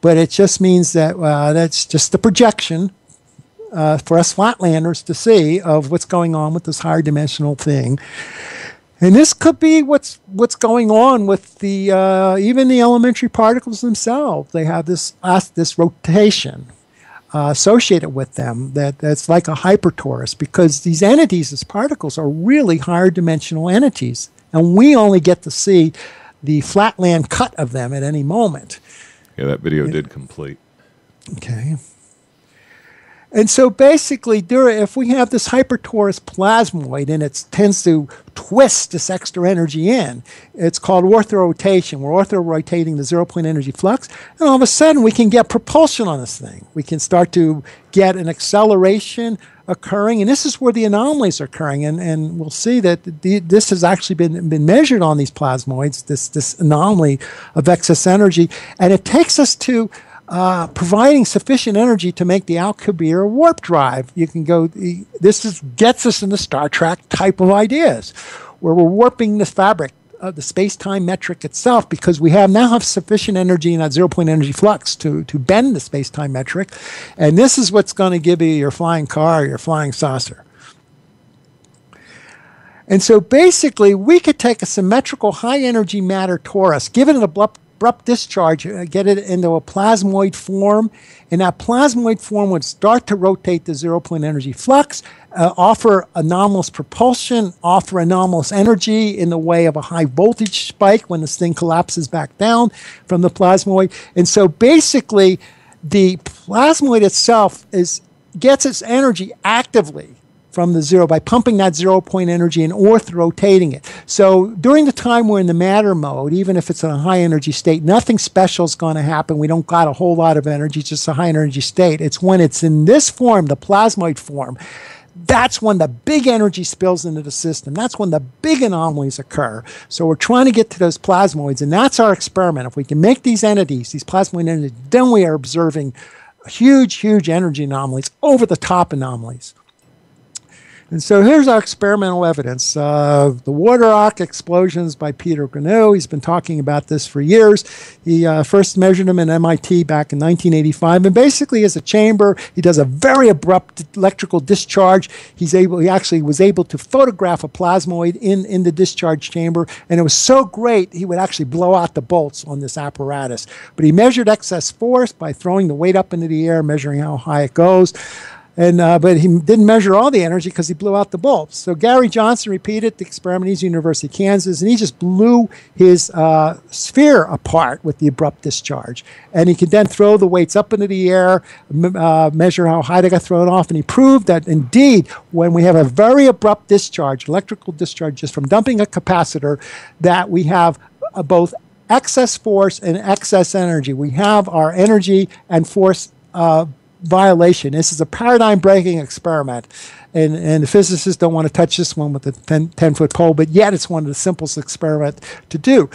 But it just means that uh, that's just the projection uh, for us flatlanders to see of what's going on with this higher dimensional thing. And this could be what's what's going on with the uh, even the elementary particles themselves. They have this this rotation uh, associated with them that that's like a hypertorus because these entities, as particles, are really higher dimensional entities, and we only get to see the flatland cut of them at any moment. Yeah, that video did complete. Okay. And so basically, if we have this hypertorus plasmoid and it tends to twist this extra energy in, it's called orthorotation. We're orthorotating the zero point energy flux, and all of a sudden we can get propulsion on this thing. We can start to get an acceleration occurring, and this is where the anomalies are occurring. And, and we'll see that the, this has actually been, been measured on these plasmoids, this, this anomaly of excess energy, and it takes us to uh, providing sufficient energy to make the Alcubierre warp drive. You can go. This is, gets us into Star Trek type of ideas, where we're warping the fabric of the space-time metric itself because we have now have sufficient energy in that zero-point energy flux to to bend the space-time metric, and this is what's going to give you your flying car, your flying saucer. And so basically, we could take a symmetrical high energy matter torus, give it an abrupt, abrupt discharge, uh, get it into a plasmoid form, and that plasmoid form would start to rotate the zero point energy flux, uh, offer anomalous propulsion, offer anomalous energy in the way of a high voltage spike when this thing collapses back down from the plasmoid. And so basically, the plasmoid itself is gets its energy actively from the zero by pumping that zero point energy and orth rotating it. So during the time we're in the matter mode, even if it's in a high energy state, nothing special is going to happen. We don't got a whole lot of energy, just a high energy state. It's when it's in this form, the plasmoid form, that's when the big energy spills into the system. That's when the big anomalies occur. So we're trying to get to those plasmoids, and that's our experiment. If we can make these entities, these plasmoid entities, then we are observing huge, huge energy anomalies, over the top anomalies. And so here's our experimental evidence. Uh, the water arc explosions by Peter Graneau. He's been talking about this for years. He uh, first measured them in MIT back in 1985. And basically, as a chamber, he does a very abrupt electrical discharge. He's able, he actually was able to photograph a plasmoid in, in the discharge chamber. And it was so great, he would actually blow out the bolts on this apparatus. But he measured excess force by throwing the weight up into the air, measuring how high it goes. And, uh, but he didn't measure all the energy because he blew out the bulbs. So Gary Johnson repeated the experiment. He's University of Kansas, and he just blew his uh, sphere apart with the abrupt discharge. And he could then throw the weights up into the air, uh, measure how high they got thrown off, and he proved that indeed, when we have a very abrupt discharge, electrical discharge just from dumping a capacitor, that we have uh, both excess force and excess energy. We have our energy and force uh, violation. This is a paradigm breaking experiment. And, and the physicists don't want to touch this one with a 10, 10 foot pole, but yet it's one of the simplest experiments to do.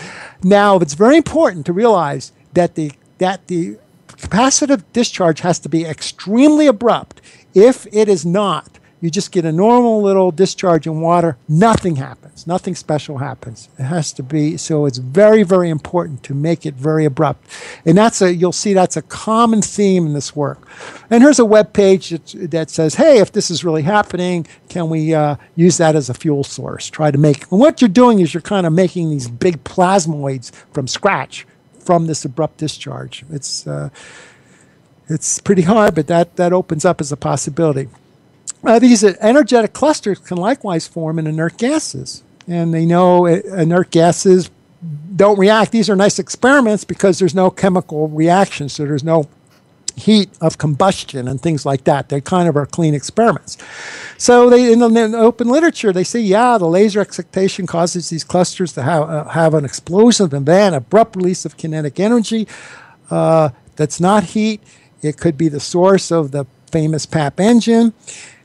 Now, it's very important to realize that the, that the capacitive discharge has to be extremely abrupt. If it is not, you just get a normal little discharge in water, nothing happens. Nothing special happens. It has to be so it's very, very important to make it very abrupt. And that's a you'll see that's a common theme in this work. And here's a web page that, that says, hey, if this is really happening, can we uh, use that as a fuel source? Try to make and what you're doing is you're kind of making these big plasmoids from scratch from this abrupt discharge. It's uh, it's pretty hard, but that, that opens up as a possibility. Uh, these energetic clusters can likewise form in inert gases. And they know inert gases don't react. These are nice experiments because there's no chemical reaction, so there's no heat of combustion and things like that. They kind of are clean experiments. So they in the, in the open literature they say, yeah, the laser excitation causes these clusters to have uh, have an explosive and then abrupt release of kinetic energy. Uh, that's not heat. It could be the source of the famous Papp engine.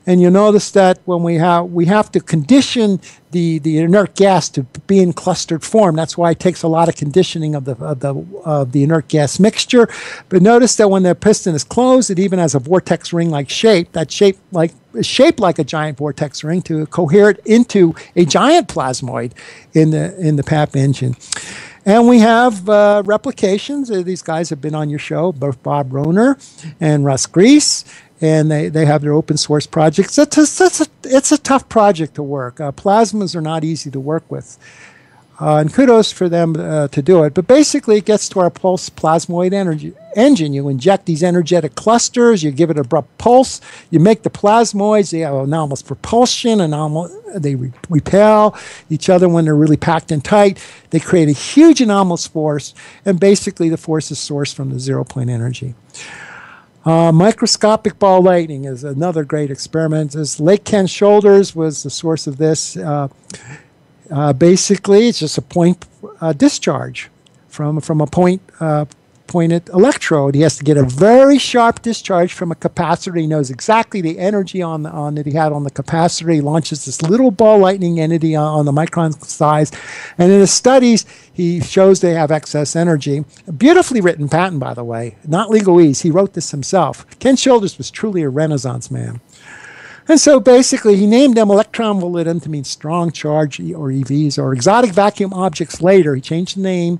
And you notice that when we have we have to condition the, the inert gas to be in clustered form. That's why it takes a lot of conditioning of the of the of the inert gas mixture. But notice that when the piston is closed, it even has a vortex ring like shape. That shape like shaped like a giant vortex ring to cohere it into a giant plasmoid in the in the Papp engine. And we have uh, replications. Uh, these guys have been on your show, both Bob Rohner and Russ Gries and they, they have their open source projects. It's a, it's a, it's a tough project to work. Uh, plasmas are not easy to work with. Uh, and kudos for them uh, to do it. But basically, it gets to our pulse plasmoid energy engine. You inject these energetic clusters, you give it a abrupt pulse, you make the plasmoids, they have anomalous propulsion, anomal- they re- repel each other when they're really packed in tight. They create a huge anomalous force, and basically, the force is sourced from the zero point energy. Uh, microscopic ball lightning is another great experiment. As Lake Ken Shoulders was the source of this. Uh, uh, basically, it's just a point uh, discharge from from a point uh, pointed electrode. He has to get a very sharp discharge from a capacitor. He knows exactly the energy on, the, on that he had on the capacitor. He launches this little ball lightning entity on, on the micron size. And in his studies, he shows they have excess energy. A beautifully written patent, by the way, not legalese. He wrote this himself. Ken Shoulders was truly a renaissance man. And so basically, he named them electrum validum to mean strong charge or EVs or exotic vacuum objects later. He changed the name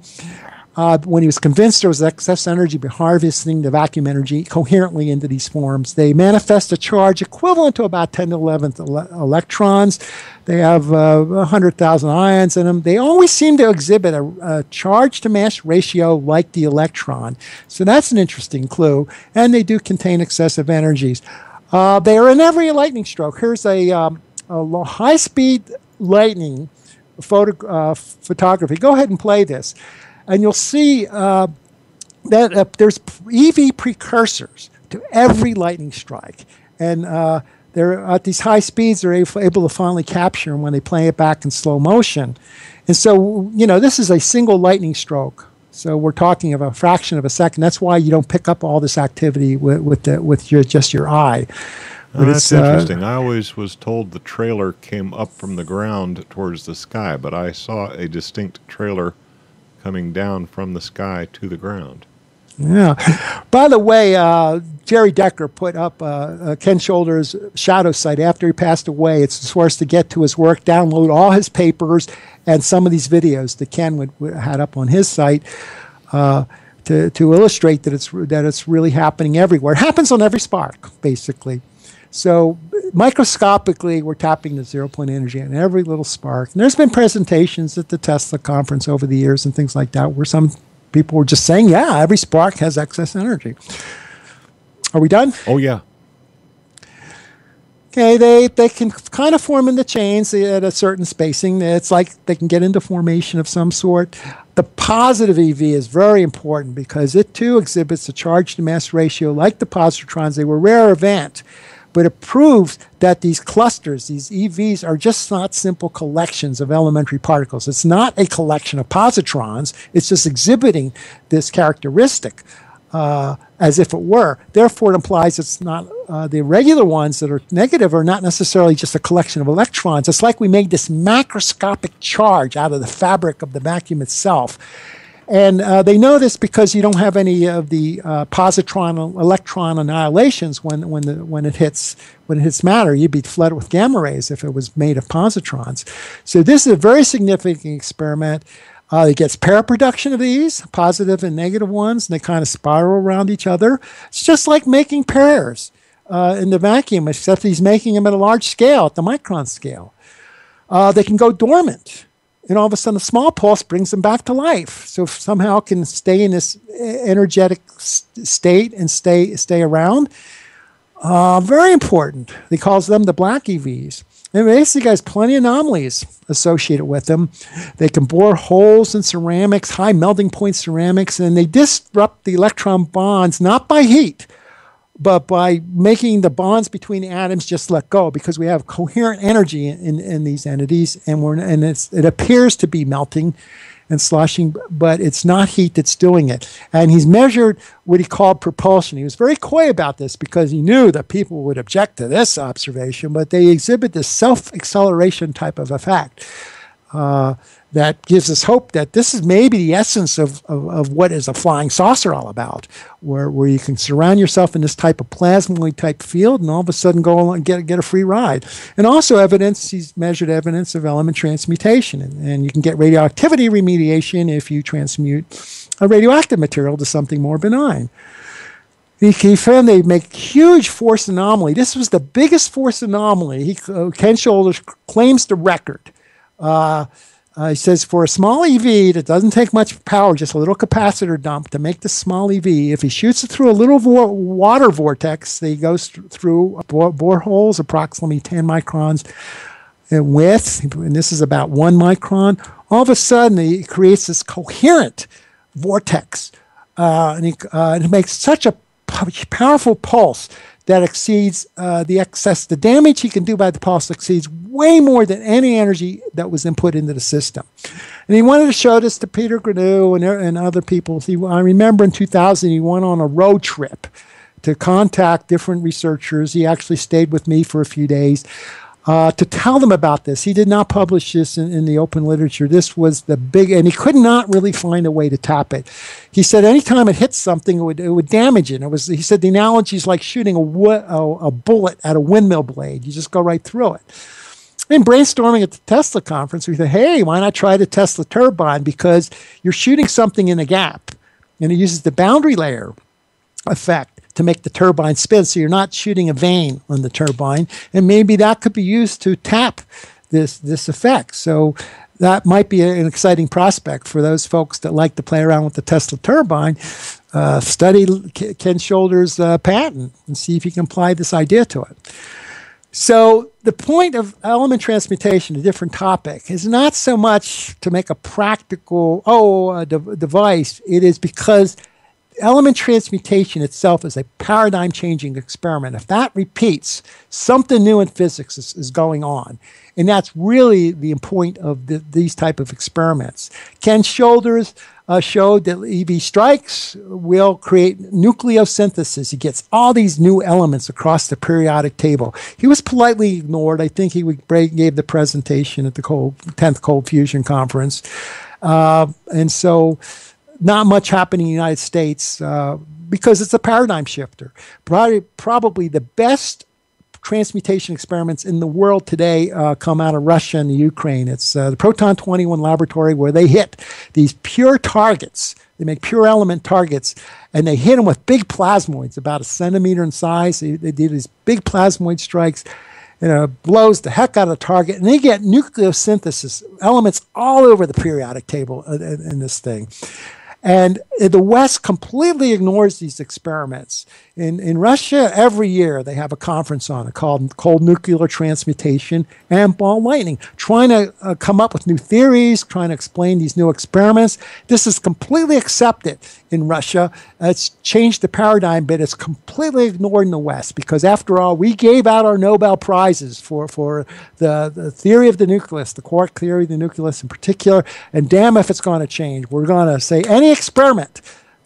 uh, when he was convinced there was excess energy by harvesting the vacuum energy coherently into these forms. They manifest a charge equivalent to about 10 to 11 ele- electrons. They have uh, 100,000 ions in them. They always seem to exhibit a, a charge to mass ratio like the electron. So that's an interesting clue. And they do contain excessive energies. Uh, they are in every lightning stroke. Here's a, um, a high speed lightning photo, uh, photography. Go ahead and play this and you'll see uh, that uh, there's EV precursors to every lightning strike, and uh, they're at these high speeds. They're able to finally capture them when they play it back in slow motion, and so you know this is a single lightning stroke. So we're talking of a fraction of a second. That's why you don't pick up all this activity with with, the, with your, just your eye. Oh, that's uh, interesting. I always was told the trailer came up from the ground towards the sky, but I saw a distinct trailer coming down from the sky to the ground. Yeah. By the way, uh, Jerry Decker put up uh, uh, Ken Shoulders' shadow site after he passed away. It's a source to get to his work, download all his papers, and some of these videos that Ken would, would had up on his site. Uh, to, to illustrate that it's that it's really happening everywhere. It happens on every spark, basically. So microscopically, we're tapping the zero point energy in every little spark. And there's been presentations at the Tesla conference over the years and things like that where some people were just saying, yeah, every spark has excess energy. Are we done? Oh, yeah. Okay, they, they can kind of form in the chains at a certain spacing. It's like they can get into formation of some sort. The positive EV is very important because it too exhibits a charge to mass ratio like the positrons. They were a rare event, but it proves that these clusters, these EVs, are just not simple collections of elementary particles. It's not a collection of positrons, it's just exhibiting this characteristic uh, as if it were. Therefore, it implies it's not uh, the regular ones that are negative are not necessarily just a collection of electrons. It's like we made this macroscopic charge out of the fabric of the vacuum itself. And uh, they know this because you don't have any of the uh, positron electron annihilations when, when, the, when, it hits, when it hits matter. You'd be flooded with gamma rays if it was made of positrons. So this is a very significant experiment. Uh, it gets pair production of these, positive and negative ones, and they kind of spiral around each other. It's just like making pairs uh, in the vacuum, except he's making them at a large scale, at the micron scale. Uh, they can go dormant, and all of a sudden a small pulse brings them back to life. So somehow can stay in this energetic state and stay stay around. Uh, very important. He calls them the black EVs. And basically has plenty of anomalies associated with them. They can bore holes in ceramics, high melting point ceramics, and they disrupt the electron bonds not by heat, but by making the bonds between atoms just let go because we have coherent energy in, in these entities and, we're, and it appears to be melting and sloshing, but it's not heat that's doing it. And he's measured what he called propulsion. He was very coy about this because he knew that people would object to this observation, but they exhibit this self acceleration type of effect. Uh, that gives us hope that this is maybe the essence of, of, of, what is a flying saucer all about, where, where you can surround yourself in this type of plasmoid type field and all of a sudden go along and get, get a free ride. And also evidence, he's measured evidence of element transmutation. And, and you can get radioactivity remediation if you transmute a radioactive material to something more benign. He, found they make huge force anomaly. This was the biggest force anomaly. He, uh, Ken Shoulders claims the record. Uh, uh, he says for a small EV that doesn't take much power, just a little capacitor dump to make the small EV, if he shoots it through a little vo- water vortex he goes th- through boreholes approximately 10 microns in width, and this is about one micron, all of a sudden he creates this coherent vortex. Uh, and, he, uh, and it makes such a powerful pulse that exceeds uh, the excess. The damage he can do by the pulse exceeds way more than any energy that was input into the system. And he wanted to show this to Peter Graneau and, and other people. He, I remember in 2000, he went on a road trip to contact different researchers. He actually stayed with me for a few days uh, to tell them about this. He did not publish this in, in, the open literature. This was the big, and he could not really find a way to tap it. He said anytime it hits something, it would, it would damage it. it was, he said the analogy is like shooting a, a, a bullet at a windmill blade. You just go right through it. In brainstorming at the Tesla conference, we said, hey, why not try the Tesla turbine? Because you're shooting something in a gap, and it uses the boundary layer effect to make the turbine spin. So you're not shooting a vane on the turbine, and maybe that could be used to tap this this effect. So that might be an exciting prospect for those folks that like to play around with the Tesla turbine. Uh, study Ken Shoulders' uh, patent and see if you can apply this idea to it. So the point of element transmutation, a different topic, is not so much to make a practical oh a de- device. It is because element transmutation itself is a paradigm changing experiment. If that repeats, something new in physics is, is going on. And that's really the point of the, these type of experiments. Ken Shoulders uh, showed that EV strikes will create nucleosynthesis. He gets all these new elements across the periodic table. He was politely ignored. I think he gave the presentation at the cold, 10th Cold Fusion Conference. Uh, and so not much happening in the United States uh, because it's a paradigm shifter. Probably, probably the best transmutation experiments in the world today uh, come out of Russia and Ukraine. It's uh, the Proton 21 laboratory where they hit these pure targets. They make pure element targets and they hit them with big plasmoids, about a centimeter in size. They, they do these big plasmoid strikes. You know, blows the heck out of the target, and they get nucleosynthesis elements all over the periodic table in, in this thing. And the West completely ignores these experiments. In, in Russia, every year they have a conference on it called cold nuclear transmutation and ball lightning, trying to uh, come up with new theories, trying to explain these new experiments. This is completely accepted in Russia. It's changed the paradigm, but it's completely ignored in the West because, after all, we gave out our Nobel Prizes for, for the, the theory of the nucleus, the quark theory of the nucleus in particular. And damn if it's going to change. We're going to say any experiment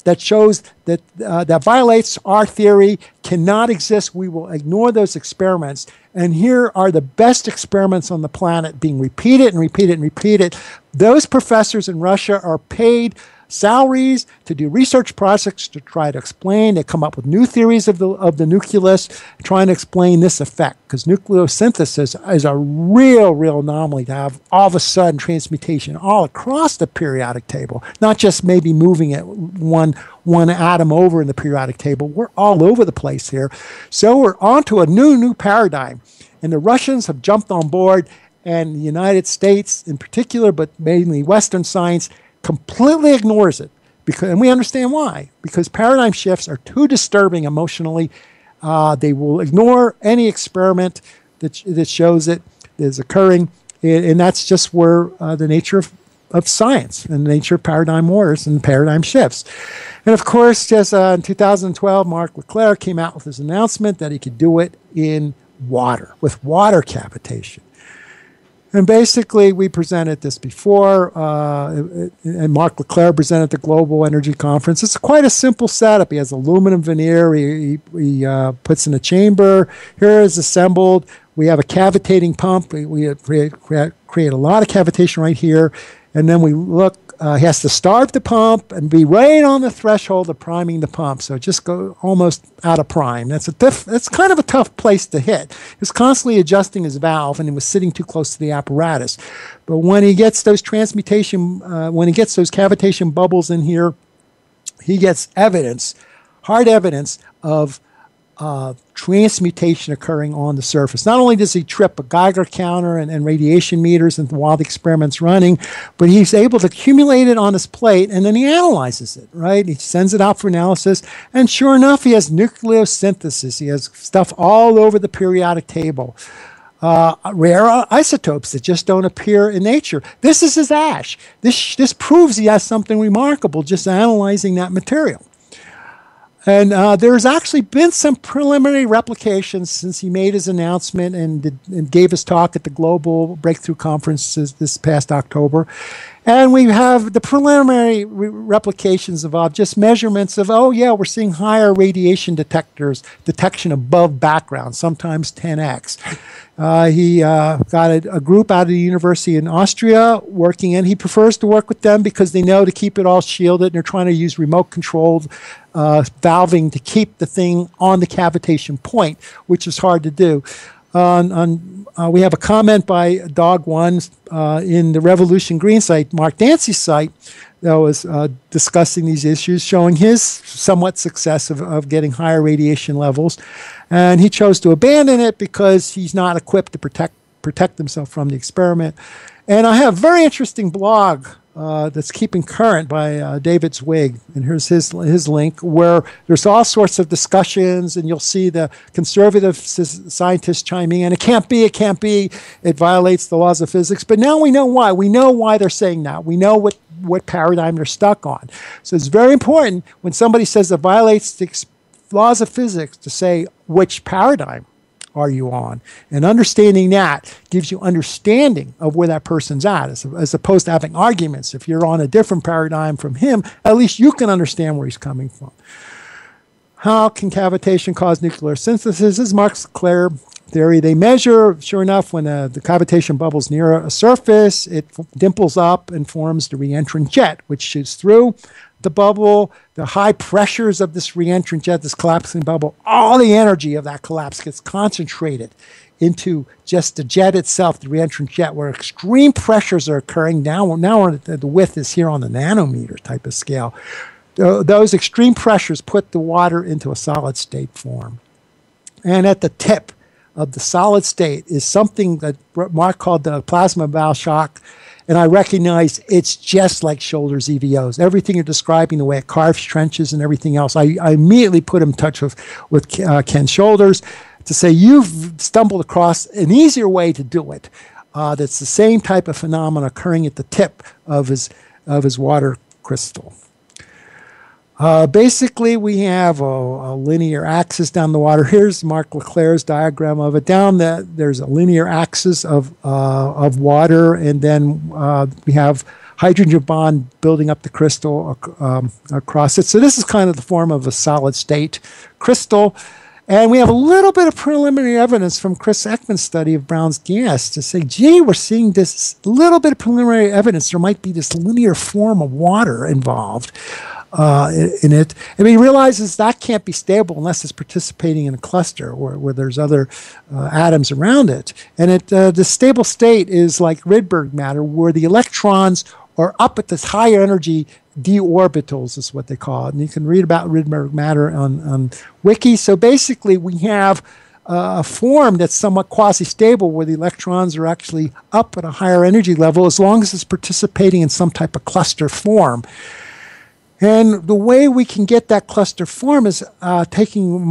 that shows that uh, that violates our theory cannot exist. We will ignore those experiments. And here are the best experiments on the planet being repeated and repeated and repeated. Those professors in Russia are paid salaries to do research projects to try to explain. They come up with new theories of the of the nucleus, trying to explain this effect. Because nucleosynthesis is a real, real anomaly to have all of a sudden transmutation all across the periodic table, not just maybe moving it one one atom over in the periodic table. We're all over the place here. So we're onto a new, new paradigm. And the Russians have jumped on board, and the United States in particular, but mainly Western science, completely ignores it. Because, and we understand why. Because paradigm shifts are too disturbing emotionally. Uh, they will ignore any experiment that, that shows it is occurring. And that's just where uh, the nature of, of science and the nature of paradigm wars and paradigm shifts. And of course, just uh, in 2012, Mark LeClair came out with his announcement that he could do it in water, with water cavitation. And basically, we presented this before, uh, and Mark LeClair presented the Global Energy Conference. It's quite a simple setup. He has aluminum veneer. He, he, he uh, puts in a chamber. Here is assembled. We have a cavitating pump. We, we create, create, create a lot of cavitation right here. And then we look uh, he has to starve the pump and be right on the threshold of priming the pump. So just go almost out of prime. That's a diff, that's kind of a tough place to hit. He's constantly adjusting his valve and he was sitting too close to the apparatus. But when he gets those transmutation, uh, when he gets those cavitation bubbles in here, he gets evidence, hard evidence of uh, transmutation occurring on the surface. Not only does he trip a Geiger counter and, and, radiation meters and while the experiment's running, but he's able to accumulate it on his plate and then he analyzes it, right? He sends it out for analysis, and sure enough, he has nucleosynthesis. He has stuff all over the periodic table. Uh, rare isotopes that just don't appear in nature. This is his ash. This, this proves he has something remarkable just analyzing that material. And uh, there's actually been some preliminary replications since he made his announcement and, did, and gave his talk at the Global Breakthrough Conference this past October. And we have the preliminary re- replications of just measurements of, oh, yeah, we're seeing higher radiation detectors, detection above background, sometimes 10x. Uh, he uh, got a, a, group out of the university in Austria working in. He prefers to work with them because they know to keep it all shielded and they're trying to use remote controlled uh, valving to keep the thing on the cavitation point, which is hard to do. On, on uh, we have a comment by Dog One uh, in the Revolution Green site, Mark Dansie's site, that was uh, discussing these issues, showing his somewhat success of, of getting higher radiation levels. And he chose to abandon it because he's not equipped to protect, protect himself from the experiment. And I have a very interesting blog uh, that's keeping current by uh, David Zwig, and here's his his link where there's all sorts of discussions, and you'll see the conservative scientists chiming in. It can't be. It can't be. It violates the laws of physics. But now we know why. We know why they're saying that. We know what what paradigm they're stuck on. So it's very important when somebody says it violates the laws of physics to say which paradigm are you on? And understanding that gives you understanding of where that person's at, as, as opposed to having arguments. If you're on a different paradigm from him, at least you can understand where he's coming from. How can cavitation cause nuclear synthesis? As Mark LeClair theory. They measure, sure enough, when uh, the cavitation bubble's near a surface, it f- dimples up and forms the reentrant jet, which shoots through the bubble, the high pressures of this reentrant jet, this collapsing bubble, all the energy of that collapse gets concentrated into just the jet itself, the reentrant jet, where extreme pressures are occurring. Now, now the width is here on the nanometer type of scale. those extreme pressures put the water into a solid state form. And at the tip of the solid state is something that Mark called the plasma bow shock. And I recognize it's just like Shoulders EVOs. Everything you're describing, the way it carves trenches and everything else, I, I immediately put him in touch with, with uh, Ken Shoulders to say, you've stumbled across an easier way to do it. Uh, that's the same type of phenomenon occurring at the tip of his, of his water crystal. Uh, basically, we have a, a, linear axis down the water. *laughs* Here's Mark LeClair's diagram of it. Down the, there's a linear axis of, uh, of water, and then uh, we have hydrogen bond building up the crystal um, across it. So this is kind of the form of a solid state crystal. And we have a little bit of preliminary evidence from Chris Eckman's study of Brown's gas to say, gee, we're seeing this little bit of preliminary evidence. There might be this linear form of water involved uh, in it. And he realizes that can't be stable unless it's participating in a cluster where, where there's other uh, atoms around it. And it, uh, the stable state is like Rydberg matter, where the electrons are up at this high energy d orbitals, is what they call it. And you can read about Rydberg matter on, on Wiki. So basically, we have a form that's somewhat quasi stable where the electrons are actually up at a higher energy level as long as it's participating in some type of cluster form. And the way we can get that cluster form is uh, taking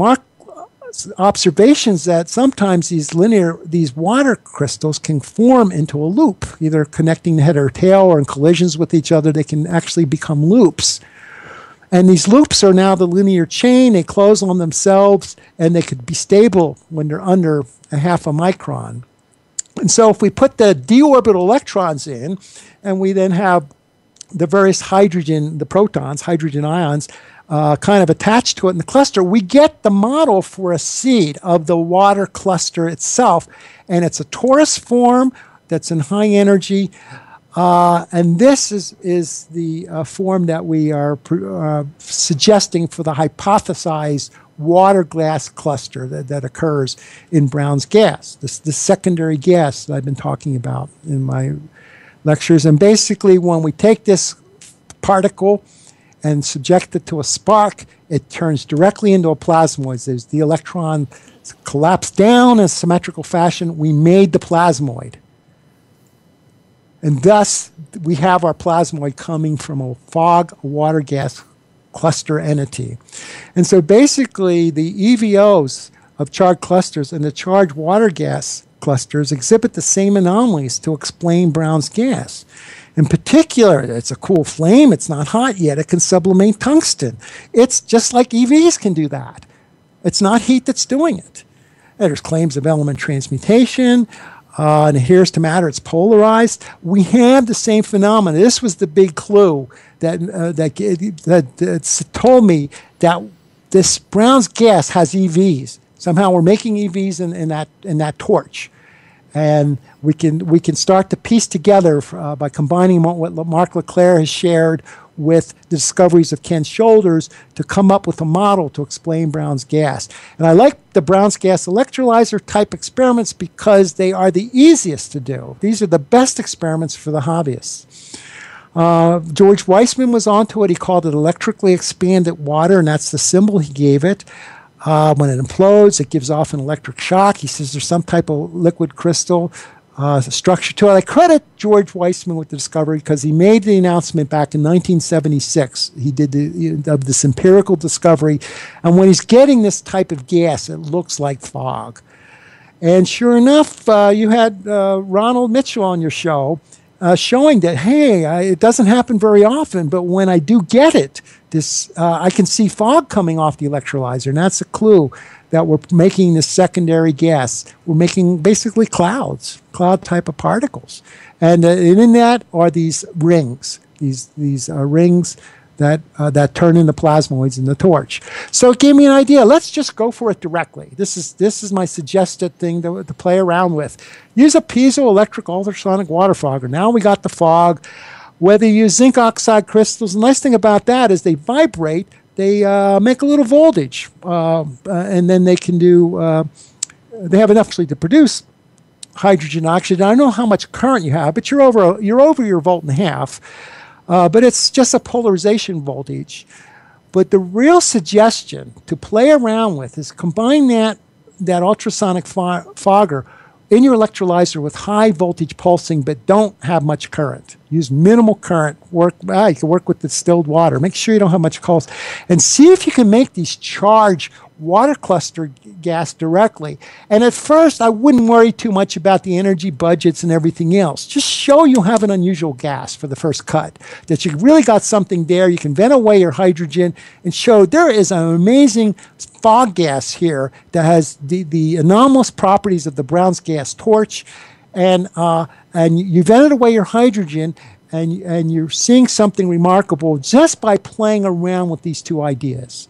observations that sometimes these linear these water crystals can form into a loop either connecting the head or tail or in collisions with each other they can actually become loops. And these loops are now the linear chain they close on themselves and they could be stable when they're under a half a micron. And so if we put the d orbital electrons in and we then have the various hydrogen, the protons, hydrogen ions, uh, kind of attached to it in the cluster, we get the model for a seed of the water cluster itself. And it's a torus form that's in high energy. Uh, and this is, is the uh, form that we are uh, suggesting for the hypothesized water glass cluster that, that occurs in Brown's gas, this, the secondary gas that I've been talking about in my lectures. And basically, when we take this particle and subject it to a spark, it turns directly into a plasmoid. As the electron collapse down in symmetrical fashion, we made the plasmoid. And thus, we have our plasmoid coming from a fog, a water gas cluster entity. And so basically, the EVOs of charged clusters and the charged water gas clusters exhibit the same anomalies to explain Brown's gas. In particular, it's a cool flame, it's not hot yet, it can sublimate tungsten. It's just like EVs can do that. It's not heat that's doing it. There's claims of element transmutation, uh, and here's to matter, it's polarized. We have the same phenomena. This was the big clue that, uh, that, that, that told me that this Brown's gas has EVs. Somehow we're making EVs in, in, that, in that torch. And we can, we can start to piece together uh, by combining what Mark LeClair has shared with the discoveries of Ken Shoulders to come up with a model to explain Brown's gas. And I like the Brown's gas electrolyzer type experiments because they are the easiest to do. These are the best experiments for the hobbyists. Uh, George Wiseman was onto it. He called it electrically expanded water, and that's the symbol he gave it. Uh, when it implodes, it gives off an electric shock. He says there's some type of liquid crystal uh, structure to it. I credit George Wiseman with the discovery because he made the announcement back in 1976. He did the, of this empirical discovery, and when he's getting this type of gas, it looks like fog. And sure enough, uh, you had uh, Ronald Mitchell on your show, uh, showing that hey, I, it doesn't happen very often, but when I do get it, this uh, I can see fog coming off the electrolyzer, and that's a clue that we're making this secondary gas. We're making basically clouds, cloud type of particles, and, uh, and in that are these rings, these these uh, rings that uh, that turn into plasmoids in the torch. So it gave me an idea. Let's just go for it directly. This is this is my suggested thing to, to play around with. Use a piezoelectric ultrasonic water fogger. Now we got the fog. Whether you use zinc oxide crystals, the nice thing about that is they vibrate. They uh, make a little voltage, uh, uh and then they can do. Uh, they have enough to produce hydrogen oxygen. I don't know how much current you have, but you're over you're over your volt and a half. Uh, but it's just a polarization voltage. But the real suggestion to play around with is combine that, that ultrasonic fo- fogger in your electrolyzer with high voltage pulsing, but don't have much current. Use minimal current. Work. Ah, you can work with distilled water. Make sure you don't have much pulse, and see if you can make these charge water cluster gas directly. And at first, I wouldn't worry too much about the energy budgets and everything else. Just show you have an unusual gas for the first cut, that you really got something there. You can vent away your hydrogen and show there is an amazing fog gas here that has the, the anomalous properties of the Brown's gas torch. And, uh, and you vented away your hydrogen and, and you're seeing something remarkable just by playing around with these two ideas.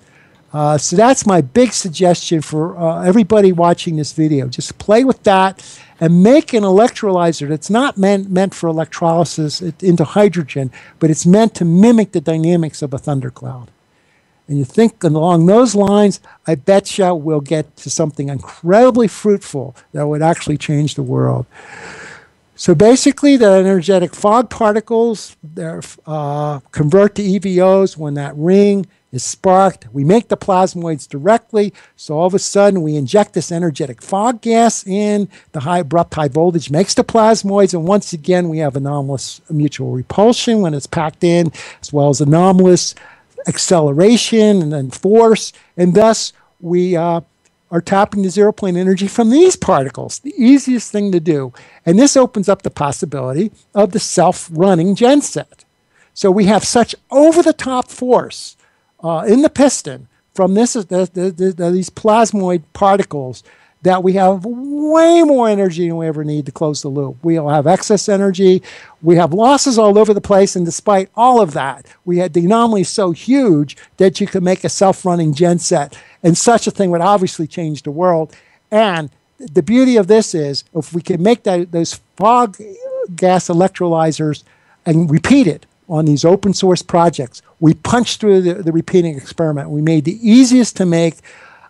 Uh, so that's my big suggestion for uh, everybody watching this video. Just play with that and make an electrolyzer that's not meant, meant for electrolysis into hydrogen, but it's meant to mimic the dynamics of a thundercloud. And you think along those lines, I bet you we'll get to something incredibly fruitful that would actually change the world. So basically, the energetic fog particles uh, convert to EVOs when that ring is sparked. We make the plasmoids directly. So all of a sudden, we inject this energetic fog gas in. The high abrupt high voltage makes the plasmoids. And once again, we have anomalous mutual repulsion when it's packed in, as well as anomalous acceleration and then force. And thus, we uh, are tapping the zero point energy from these particles, the easiest thing to do. And this opens up the possibility of the self running genset. So we have such over the top force uh, in the piston from this the, the, these plasmoid particles that we have way more energy than we ever need to close the loop. We'll have excess energy. We have losses all over the place. And despite all of that, we had the anomaly so huge that you could make a self-running genset. And such a thing would obviously change the world. And the beauty of this is if we can make that, those fog gas electrolyzers and repeat it on these open source projects. We punched through the, the repeating experiment. We made the easiest to make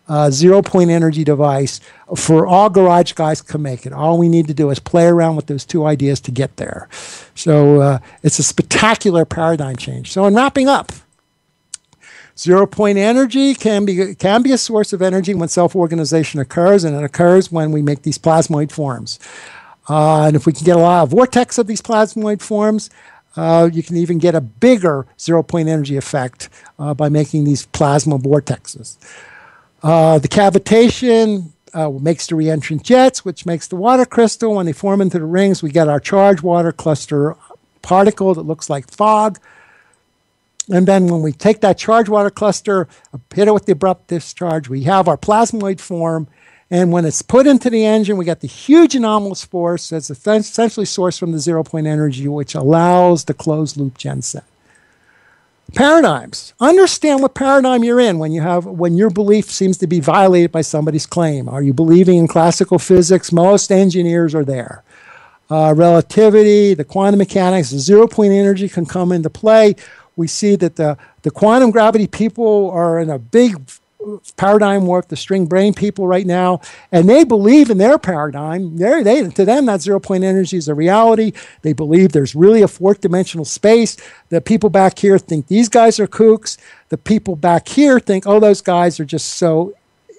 uh, zero point energy device for all garage guys to make it. All we need to do is play around with those two ideas to get there. So uh, it's a spectacular paradigm change. So in wrapping up, zero point energy can be can be a source of energy when self organization occurs, and it occurs when we make these plasmoid forms. Uh, and if we can get a lot of vortex of these plasmoid forms, uh, you can even get a bigger zero point energy effect uh, by making these plasma vortexes. Uh, the cavitation uh, makes the reentrant jets, which makes the water crystal. When they form into the rings, we get our charged water cluster particle that looks like fog. And then when we take that charged water cluster, hit it with the abrupt discharge, we have our plasmoid form and when it's put into the engine, we get the huge anomalous force that's essentially sourced from the zero point energy, which allows the closed loop genset. Paradigms. Understand what paradigm you're in when you have when your belief seems to be violated by somebody's claim. Are you believing in classical physics? Most engineers are there. Uh, relativity, the quantum mechanics, the zero point energy can come into play. We see that the, the quantum gravity people are in a big paradigm work, the string brane people right now, and they believe in their paradigm. They're, they, to them, that zero point energy is a reality. They believe there's really a fourth dimensional space. The people back here think these guys are kooks. The people back here think, oh, those guys are just so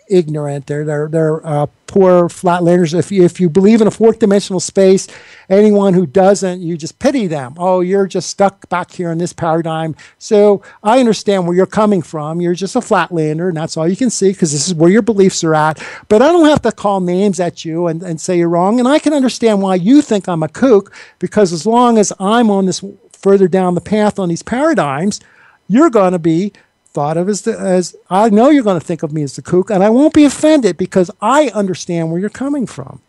ignorant. They're they're they're uh, poor flatlanders. If you, if you believe in a fourth dimensional space, anyone who doesn't, you just pity them. Oh, you're just stuck back here in this paradigm. So I understand where you're coming from. You're just a flatlander, and that's all you can see because this is where your beliefs are at. But I don't have to call names at you and, and say you're wrong. And I can understand why you think I'm a kook because as long as I'm on this further down the path on these paradigms, you're going to be thought of as, the, as I know you're going to think of me as the kook, and I won't be offended because I understand where you're coming from.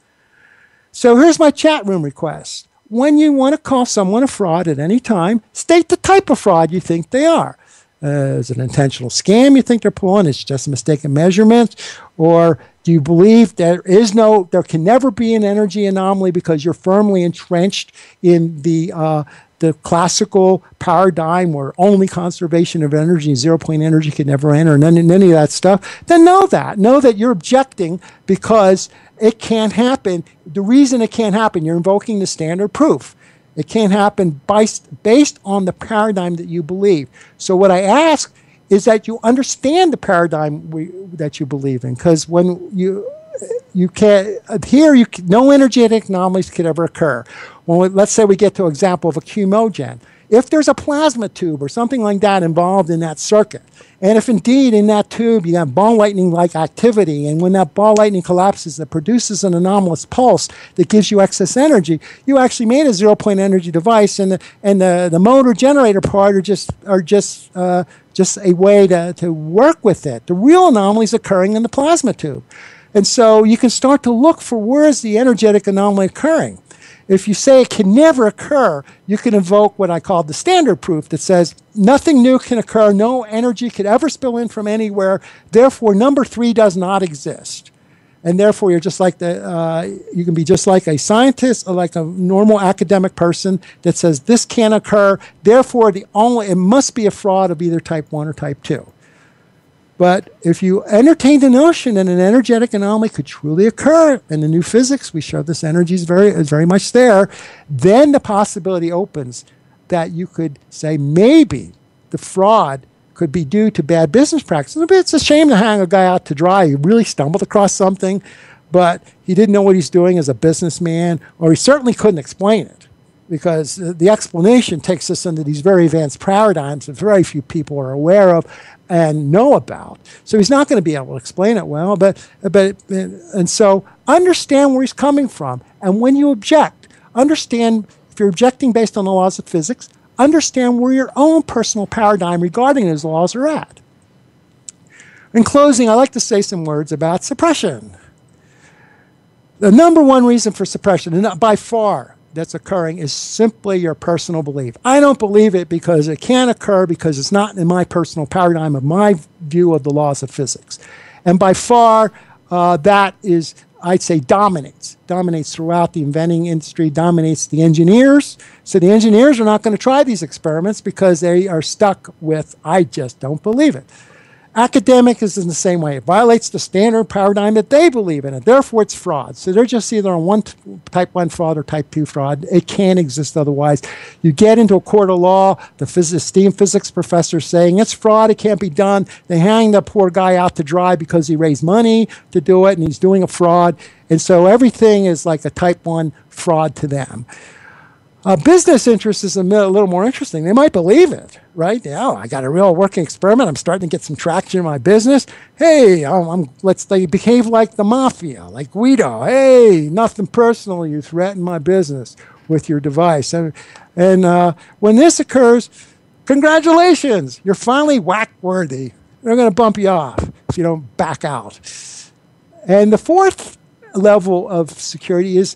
So here's my chat room request. When you want to call someone a fraud at any time, state the type of fraud you think they are. Uh, is it an intentional scam you think they're pulling? It's just a mistaken measurement? Or do you believe there is no, there can never be an energy anomaly because you're firmly entrenched in the, uh, the classical paradigm where only conservation of energy zero point energy can never enter and any, any of that stuff, then know that. Know that you're objecting because it can't happen. The reason it can't happen, you're invoking the standard proof. It can't happen based, based on the paradigm that you believe. So, what I ask is that you understand the paradigm we, that you believe in. Because when you you can't here you no energetic anomalies could ever occur. When we, let's say we get to an example of a chemogen if there's a plasma tube or something like that involved in that circuit, and if indeed in that tube you have ball lightning like activity, and when that ball lightning collapses, it produces an anomalous pulse that gives you excess energy, you actually made a zero point energy device, and the, and the, the motor generator part are just, are just, uh, just a way to, to work with it. The real anomaly is occurring in the plasma tube. And so you can start to look for where is the energetic anomaly occurring. If you say it can never occur, you can invoke what I call the standard proof that says nothing new can occur, no energy could ever spill in from anywhere, therefore, number three does not exist. And therefore, you're just like the, uh, you can be just like a scientist or like a normal academic person that says this can't occur, therefore, the only, it must be a fraud of either type 1 or type 2. But if you entertain the notion that an energetic anomaly could truly occur in the new physics, we show this energy is very, is very much there, then the possibility opens that you could say maybe the fraud could be due to bad business practices. It's a shame to hang a guy out to dry. He really stumbled across something, but he didn't know what he's doing as a businessman, or he certainly couldn't explain it because the explanation takes us into these very advanced paradigms that very few people are aware of and know about. So he's not going to be able to explain it well, but, but and so understand where he's coming from. And when you object, understand if you're objecting based on the laws of physics, understand where your own personal paradigm regarding those laws are at. In closing, I'd like to say some words about suppression. The number one reason for suppression, and by far that's occurring is simply your personal belief. I don't believe it because it can't occur because it's not in my personal paradigm of my view of the laws of physics. And by far, uh, that is, I'd say, dominates, dominates throughout the inventing industry, dominates the engineers. So the engineers are not going to try these experiments because they are stuck with, I just don't believe it. Academic is in the same way. It violates the standard paradigm that they believe in, and therefore it's fraud. So they're just either on one type 1 fraud or type 2 fraud. It can't exist otherwise. You get into a court of law, the phys- esteemed physics professor saying it's fraud, it can't be done. They hang the poor guy out to dry because he raised money to do it and he's doing a fraud. And so everything is like a type 1 fraud to them. A business interest is a little more interesting. They might believe it, right? Yeah, I got a real working experiment. I'm starting to get some traction in my business. Hey, I'm, I'm, let's they behave like the mafia, like Guido. Hey, nothing personal. You threaten my business with your device. And, and uh, when this occurs, congratulations, you're finally whack worthy. They're going to bump you off if you don't back out. And the fourth level of security is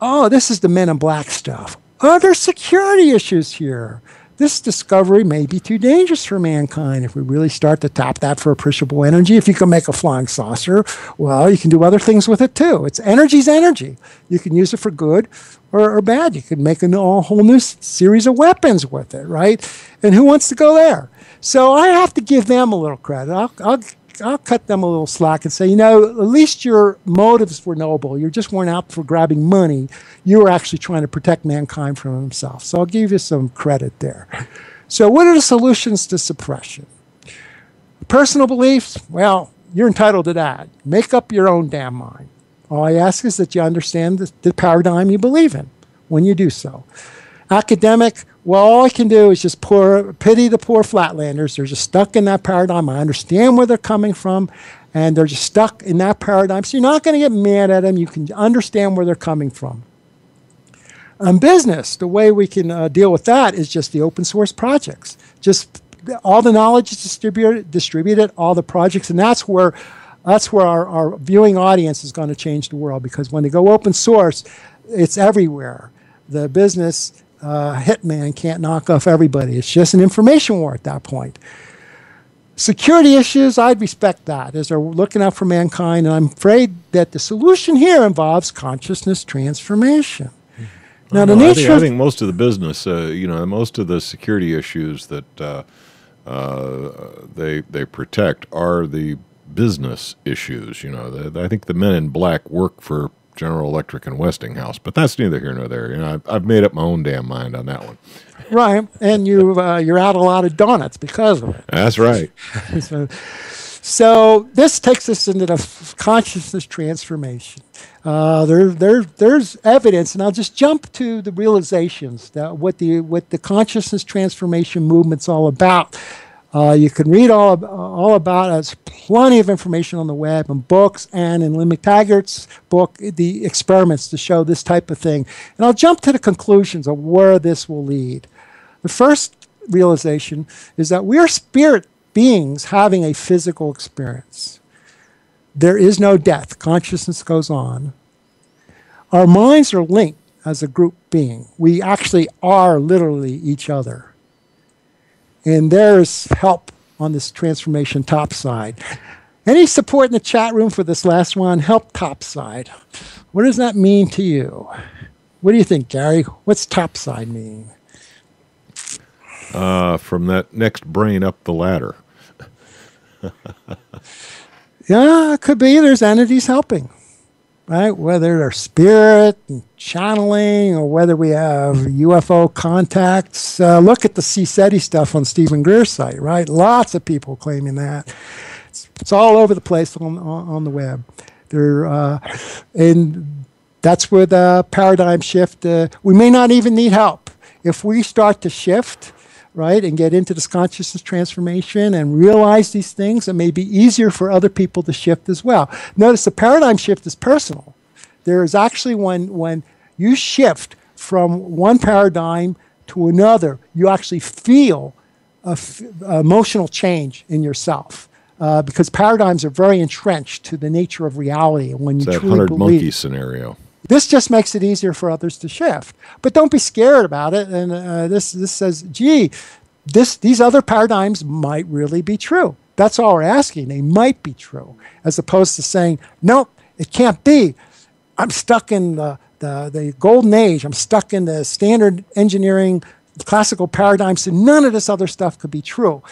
oh, this is the men in black stuff other security issues here. This discovery may be too dangerous for mankind if we really start to tap that for appreciable energy. If you can make a flying saucer, well, you can do other things with it too. It's energy's energy. You can use it for good or, or bad. You can make a whole new series of weapons with it, right? And who wants to go there? So I have to give them a little credit. I'll, I'll I'll cut them a little slack and say, you know, at least your motives were noble. You just weren't out for grabbing money. You were actually trying to protect mankind from himself. So I'll give you some credit there. So, what are the solutions to suppression? Personal beliefs? Well, you're entitled to that. Make up your own damn mind. All I ask is that you understand the, the paradigm you believe in when you do so. Academic, well, all I can do is just poor, pity the poor flatlanders. They're just stuck in that paradigm. I understand where they're coming from, and they're just stuck in that paradigm. So you're not going to get mad at them. You can understand where they're coming from. On business, the way we can uh, deal with that is just the open source projects. Just all the knowledge is distributed, distributed, all the projects, and that's where that's where our, our viewing audience is going to change the world because when they go open source, it's everywhere. The business uh, hitman can't knock off everybody. It's just an information war at that point. Security issues, I'd respect that as they're looking out for mankind. And I'm afraid that the solution here involves consciousness transformation. Now, the nature. I think, I think, most of the business, uh, you know, most of the security issues that uh, uh, they they protect are the business issues. You know, the, I think the men in black work for General Electric and Westinghouse, but that's neither here nor there. You know, I've, I've made up my own damn mind on that one. *laughs* Right, and you uh, you're out a lot of donuts because of it. That's right. so, *laughs* so, this takes us into the consciousness transformation. Uh, there, there, there's evidence, and I'll just jump to the realizations that what the what the consciousness transformation movement's all about. Uh, you can read all, all about. There's plenty of information on the web and books and in Lynne McTaggart's book, The Experiments, to show this type of thing. And I'll jump to the conclusions of where this will lead. The first realization is that we are spirit beings having a physical experience. There is no death, consciousness goes on. Our minds are linked as a group being. We actually are literally each other. And there's help on this transformation top side. Any support in the chat room for this last one? Help top side. What does that mean to you? What do you think, Gary? What's top side mean? Uh, from that next brain up the ladder. *laughs* yeah, it could be. There's entities helping right? Whether they're spirit and channeling or whether we have UFO contacts. Uh, look at the CSETI stuff on Steven Greer's site, right? Lots of people claiming that. It's, it's all over the place on, on, the web. There, uh, and that's where the paradigm shift. Uh, we may not even need help if we start to shift right, and get into this consciousness transformation and realize these things, it may be easier for other people to shift as well. Notice the paradigm shift is personal. There is actually when, when you shift from one paradigm to another, you actually feel a emotional change in yourself. Uh, because paradigms are very entrenched to the nature of reality. And when you it's that truly hundred believe, monkey scenario. This just makes it easier for others to shift. But don't be scared about it. And uh, this this says, gee, this these other paradigms might really be true. That's all we're asking. They might be true, as opposed to saying, nope, it can't be. I'm stuck in the, the, the golden age. I'm stuck in the standard engineering classical paradigm, so none of this other stuff could be true.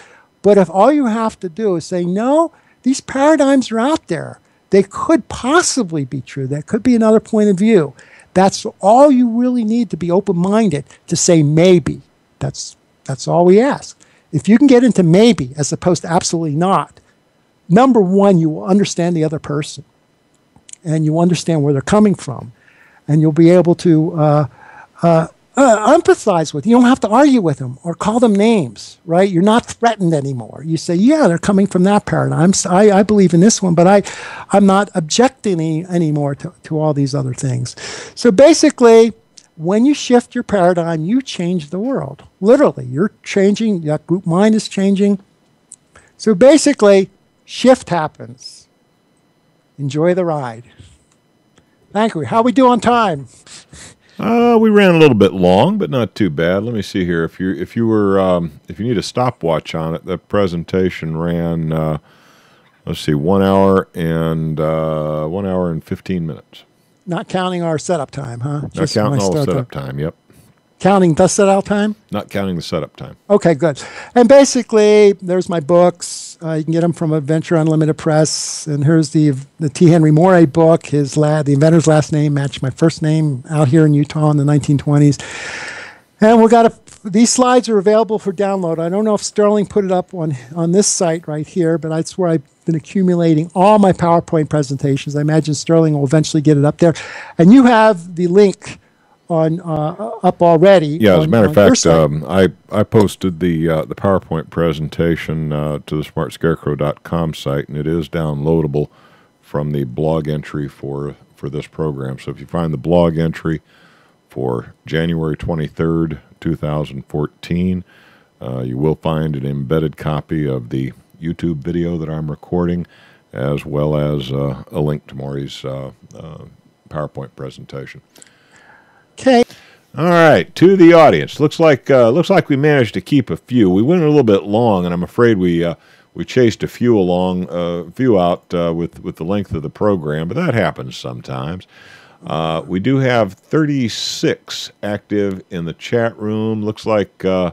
But if all you have to do is say, no, these paradigms are out there. They could possibly be true. That could be another point of view. That's all you really need to be open minded to say maybe. That's, that's all we ask. If you can get into maybe as opposed to absolutely not, number one, you will understand the other person and you understand where they're coming from. And you'll be able to uh, uh, uh, empathize with. You don't have to argue with them or call them names, right? You're not threatened anymore. You say, yeah, they're coming from that paradigm. I, I believe in this one, but I, I'm not objecting any, anymore to, to all these other things. So basically, when you shift your paradigm, you change the world. Literally, you're changing, that group mind is changing. So basically, shift happens. Enjoy the ride. Thank you. How we do on time? Uh, we ran a little bit long, but not too bad. Let me see here. If you if you were um, if you need a stopwatch on it, the presentation ran. Uh, let's see, one hour and uh, one hour and fifteen minutes. Not counting our setup time, huh? Not Just counting all the setup time. Yep. Counting the setup time. Not counting the setup time. Okay, good. And basically, there's my books uh, you can get them from Adventure Unlimited Press. And here's the the T. Henry Moray book. His lad, the inventor's last name matched my first name out here in Utah in the 1920s. And we got a, these slides are available for download. I don't know if Sterling put it up on on this site right here, but that's where I've been accumulating all my PowerPoint presentations. I imagine Sterling will eventually get it up there. And you have the link on uh, up already. Yeah, as a matter of fact, um, I I posted the uh, the PowerPoint presentation uh, to the smartscarecrow.com site, and it is downloadable from the blog entry for for this program. So if you find the blog entry for January twenty third, two thousand fourteen, uh, you will find an embedded copy of the YouTube video that I'm recording, as well as uh, a link to Moray's uh, PowerPoint presentation. Okay. All right, to the audience. Looks like uh, looks like we managed to keep a few. We went a little bit long, and I'm afraid we uh, we chased a few along, a uh, few out uh, with with the length of the program, but that happens sometimes. Uh, we do have 36 active in the chat room. Looks like uh,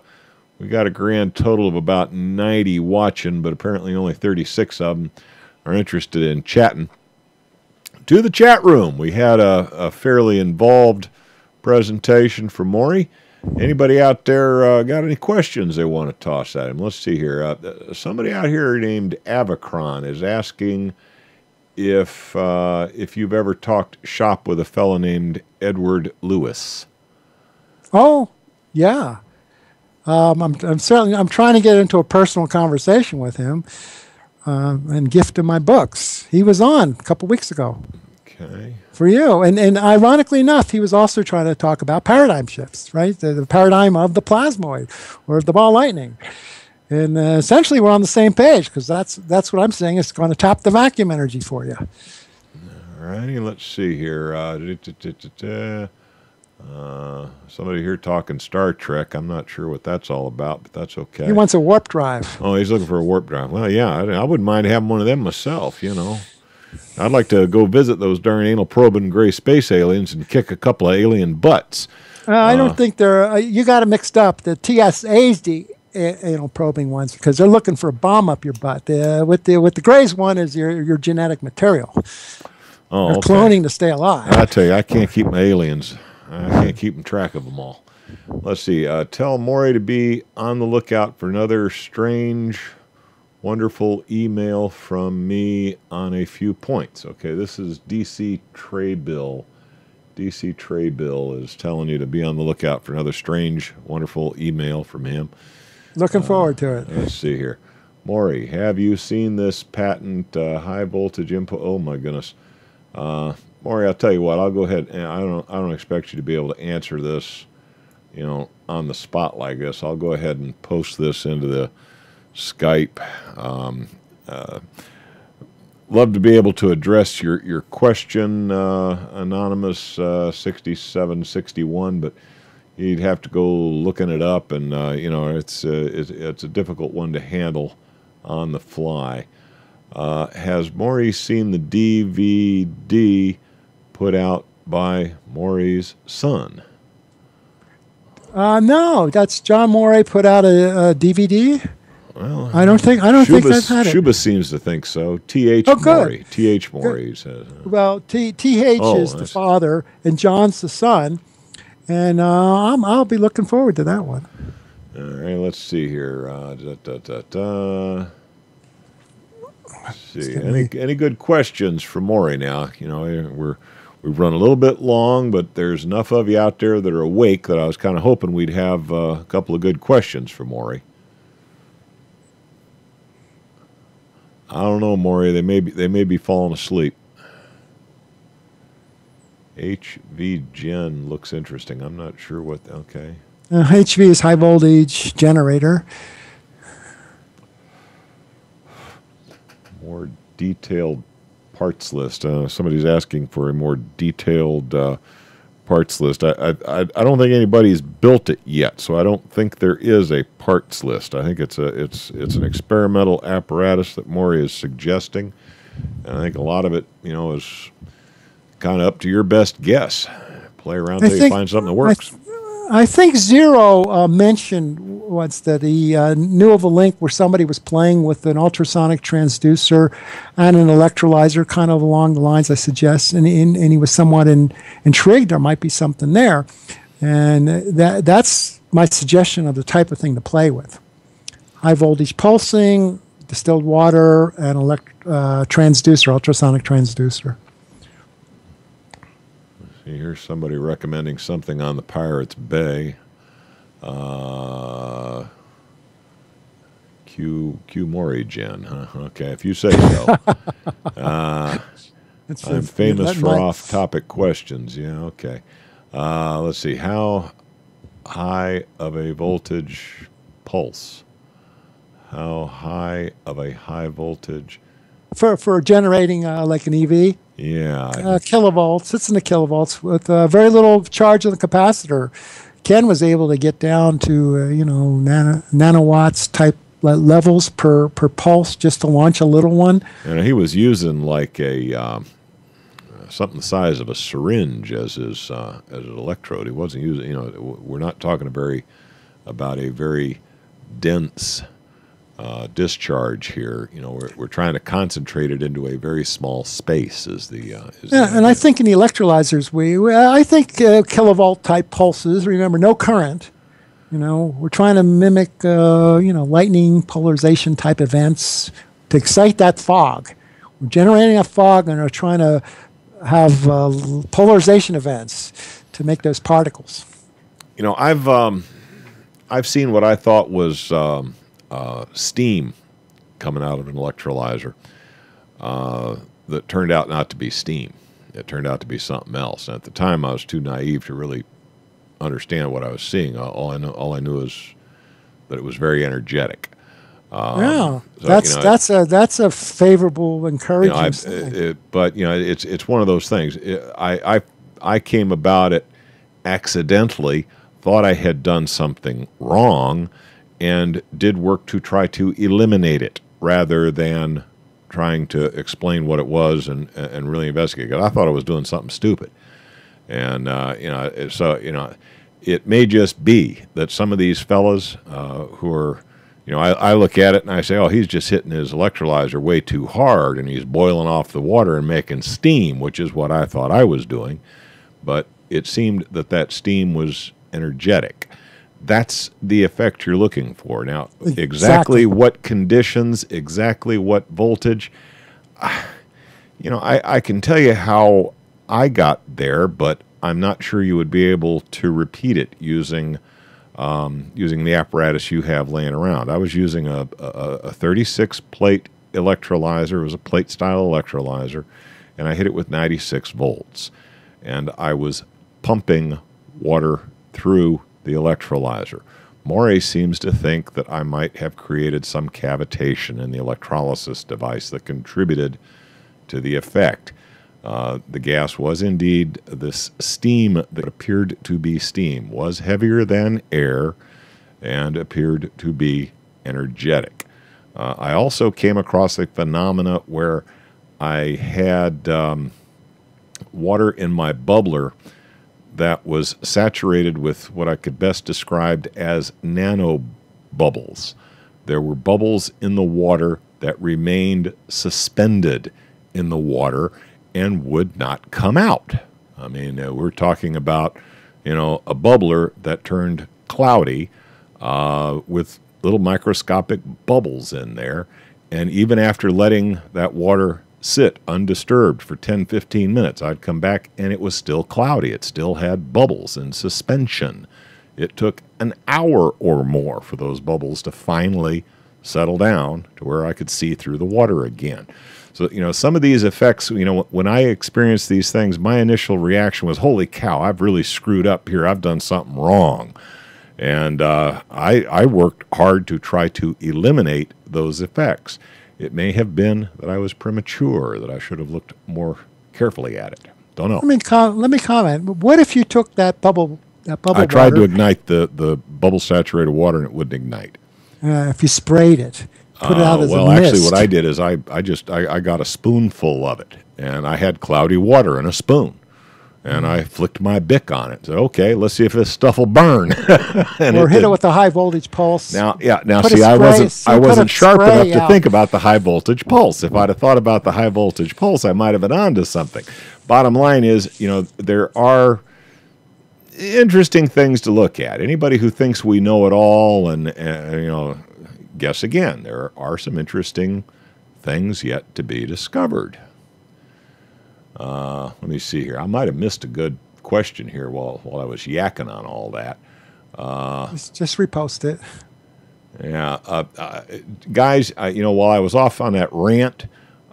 we got a grand total of about 90 watching, but apparently only 36 of them are interested in chatting. To the chat room, we had a, a fairly involved presentation from Moray. Anybody out there uh, got any questions they want to toss at him? Let's see here. Uh, somebody out here named Avacron is asking if uh, if you've ever talked shop with a fellow named Edward Lewis. Oh, yeah. Um, I'm, I'm, certainly I'm trying to get into a personal conversation with him uh, and gift him my books. He was on a couple weeks ago. Okay. For you, and and ironically enough, he was also trying to talk about paradigm shifts, right? The, the paradigm of the plasmoid or of the ball lightning, and uh, essentially we're on the same page because that's that's what I'm saying. It's going to tap the vacuum energy for you. All righty, let's see here. Uh, uh, somebody here talking Star Trek. I'm not sure what that's all about, but that's okay. He wants a warp drive. Oh, he's looking for a warp drive. Well, yeah, I, I wouldn't mind having one of them myself. You know, I'd like to go visit those darn anal probing gray space aliens and kick a couple of alien butts. Uh, I don't uh, think they're. Uh, you got it mixed up. The TSA's the anal probing ones because they're looking for a bomb up your butt. Uh, with the with the grays one is your your genetic material. Oh, they're okay. cloning to stay alive. I tell you, I can't keep my aliens. I can't keep them track of them all. Let's see. Uh, tell Moray to be on the lookout for another strange, wonderful email from me on a few points. Okay, this is DC Tray Bill. DC Tray Bill is telling you to be on the lookout for another strange, wonderful email from him. Looking forward to it. Let's see here. Moray, have you seen this patent uh, high voltage input? Oh my goodness. Uh, Moray, I'll tell you what. I'll go ahead and I don't. I don't expect you to be able to answer this, you know, on the spot like this. I'll go ahead and post this into the Skype. Um, uh, love to be able to address your your question, uh, anonymous uh, sixty-seven sixty-one, but you'd have to go looking it up, and uh, you know, it's, uh, it's it's a difficult one to handle on the fly. Uh, has Moray seen the DVD? put out by Moray's son. Uh, no, that's John Moray put out a, a DVD. Well, I don't think I don't Shuba, think I've had it. Shuba seems to think so. T. H. Oh, Moray. T. H. Moray says. Well, T. T. H. Oh, is the father, and John's the son, and uh, i will be looking forward to that one. All right, let's see here. Uh, da, da, da, da. Let's see. Any any good questions for Moray now? You know, we're We've run a little bit long, but there's enough of you out there that are awake that I was kind of hoping we'd have uh, a couple of good questions for Moray. I don't know, Moray. They may be they may be falling asleep. HV Gen looks interesting. I'm not sure what. Okay. Uh, HV is high voltage generator. More detailed parts list. Uh, somebody's asking for a more detailed uh, parts list. I, I I don't think anybody's built it yet, so I don't think there is a parts list. I think it's a it's it's an experimental apparatus that Moray is suggesting, and I think a lot of it, you know, is kind of up to your best guess. Play around until you find something that works. I think Zero uh, mentioned once that he uh, knew of a link where somebody was playing with an ultrasonic transducer and an electrolyzer, kind of along the lines I suggest, and, and, and he was somewhat in, intrigued. There might be something there, and that that's my suggestion of the type of thing to play with: high voltage pulsing, distilled water, and elect, uh, transducer, ultrasonic transducer. Here's somebody recommending something on the Pirates Bay. Uh, Q Q Maury Gen, huh? Okay, if you say so. *laughs* uh, I'm famous for off-topic questions. Yeah, okay. Uh, let's see. How high of a voltage pulse? How high of a high voltage? For for generating uh, like an EV. Yeah. Uh, kilovolts. It's in the kilovolts with uh, very little charge of the capacitor. Ken was able to get down to uh, you know nano, nanowatts type levels per, per pulse just to launch a little one. And he was using like a um, something the size of a syringe as his uh, as an electrode. He wasn't using, you know, we're not talking a very about a very dense uh, discharge here. You know, we're, we're trying to concentrate it into a very small space. Is the uh, is yeah, the and I think in the electrolyzers, we, we I think uh, kilovolt type pulses. Remember, no current. You know, we're trying to mimic uh, you know lightning polarization type events to excite that fog. We're generating a fog and we're trying to have uh, polarization events to make those particles. You know, I've um, I've seen what I thought was um, uh, steam coming out of an electrolyzer uh, that turned out not to be steam. It turned out to be something else. And at the time, I was too naive to really understand what I was seeing. All I know, all I knew is that it was very energetic. Um, yeah, so, that's you know, that's a that's a favorable, encouraging. You know, it, it, but you know, it's it's one of those things. I I I came about it accidentally, thought I had done something wrong, and did work to try to eliminate it rather than trying to explain what it was and and really investigate it. I thought I was doing something stupid, and uh, you know, so you know, it may just be that some of these fellas uh, who are, you know, I, I look at it and I say, oh, he's just hitting his electrolyzer way too hard, and he's boiling off the water and making steam, which is what I thought I was doing, but it seemed that that steam was energetic that's the effect you're looking for. Now, exactly, exactly what conditions, exactly what voltage, you know, I, I can tell you how I got there, but I'm not sure you would be able to repeat it using um, using the apparatus you have laying around. I was using a, a, a 36 plate electrolyzer. It was a plate style electrolyzer, and I hit it with 96 volts. And I was pumping water through the electrolyzer. Moray seems to think that I might have created some cavitation in the electrolysis device that contributed to the effect. Uh, the gas was indeed this steam that appeared to be steam, was heavier than air, and appeared to be energetic. Uh, I also came across a phenomena where I had um, water in my bubbler that was saturated with what I could best describe as nano bubbles. There were bubbles in the water that remained suspended in the water and would not come out. I mean, uh, we're talking about, you know, a bubbler that turned cloudy uh, with little microscopic bubbles in there. And even after letting that water sit undisturbed for 10, 15 minutes. I'd come back and it was still cloudy. It still had bubbles in suspension. It took an hour or more for those bubbles to finally settle down to where I could see through the water again. So, you know, some of these effects, you know, when I experienced these things, my initial reaction was, holy cow, I've really screwed up here. I've done something wrong. And uh, I, I worked hard to try to eliminate those effects. It may have been that I was premature, that I should have looked more carefully at it. Don't know. Let me, com- let me comment. What if you took that bubble that bubble I tried water, to ignite the, the bubble saturated water and it wouldn't ignite. Uh, if you sprayed it, put uh, it out as well, a mist. actually, what I did is I, I just I, I got a spoonful of it, and I had cloudy water in a spoon and I flicked my bic on it. Said, "Okay, let's see if this stuff will burn." *laughs* and or it hit did. it with a high voltage pulse. Now, yeah, now see, I wasn't I wasn't sharp enough out. to think about the high voltage pulse. If I'd have thought about the high voltage pulse, I might have been onto something. Bottom line is, you know, there are interesting things to look at. Anybody who thinks we know it all, and uh, you know, guess again, there are some interesting things yet to be discovered. Uh, let me see here. I might have missed a good question here while while I was yakking on all that. Uh, just, just, repost it. Yeah, uh, uh guys. you know, while I was off on that rant,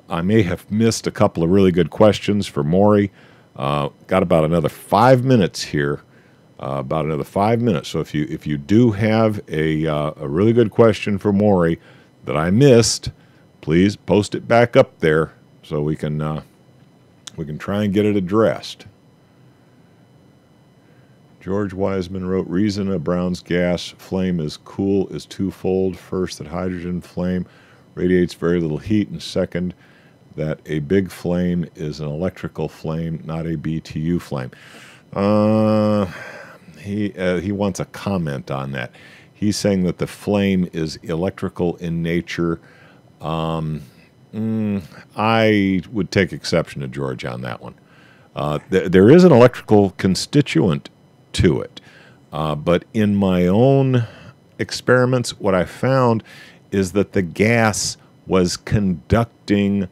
I may have missed a couple of really good questions for Moray. Uh, got about another five minutes here. Uh, about another five minutes. So if you if you do have a a really good question for Moray that I missed, please post it back up there so we can we can try and get it addressed. George Wiseman wrote, "Reason a Brown's gas flame is cool is twofold. First, that hydrogen flame radiates very little heat, and second, that a big flame is an electrical flame, not a BTU flame." Uh, he uh, he wants a comment on that. He's saying that the flame is electrical in nature. Um, mm, I would take exception to George on that one. Uh, th- there is an electrical constituent to it, uh, but in my own experiments, what I found is that the gas was conducting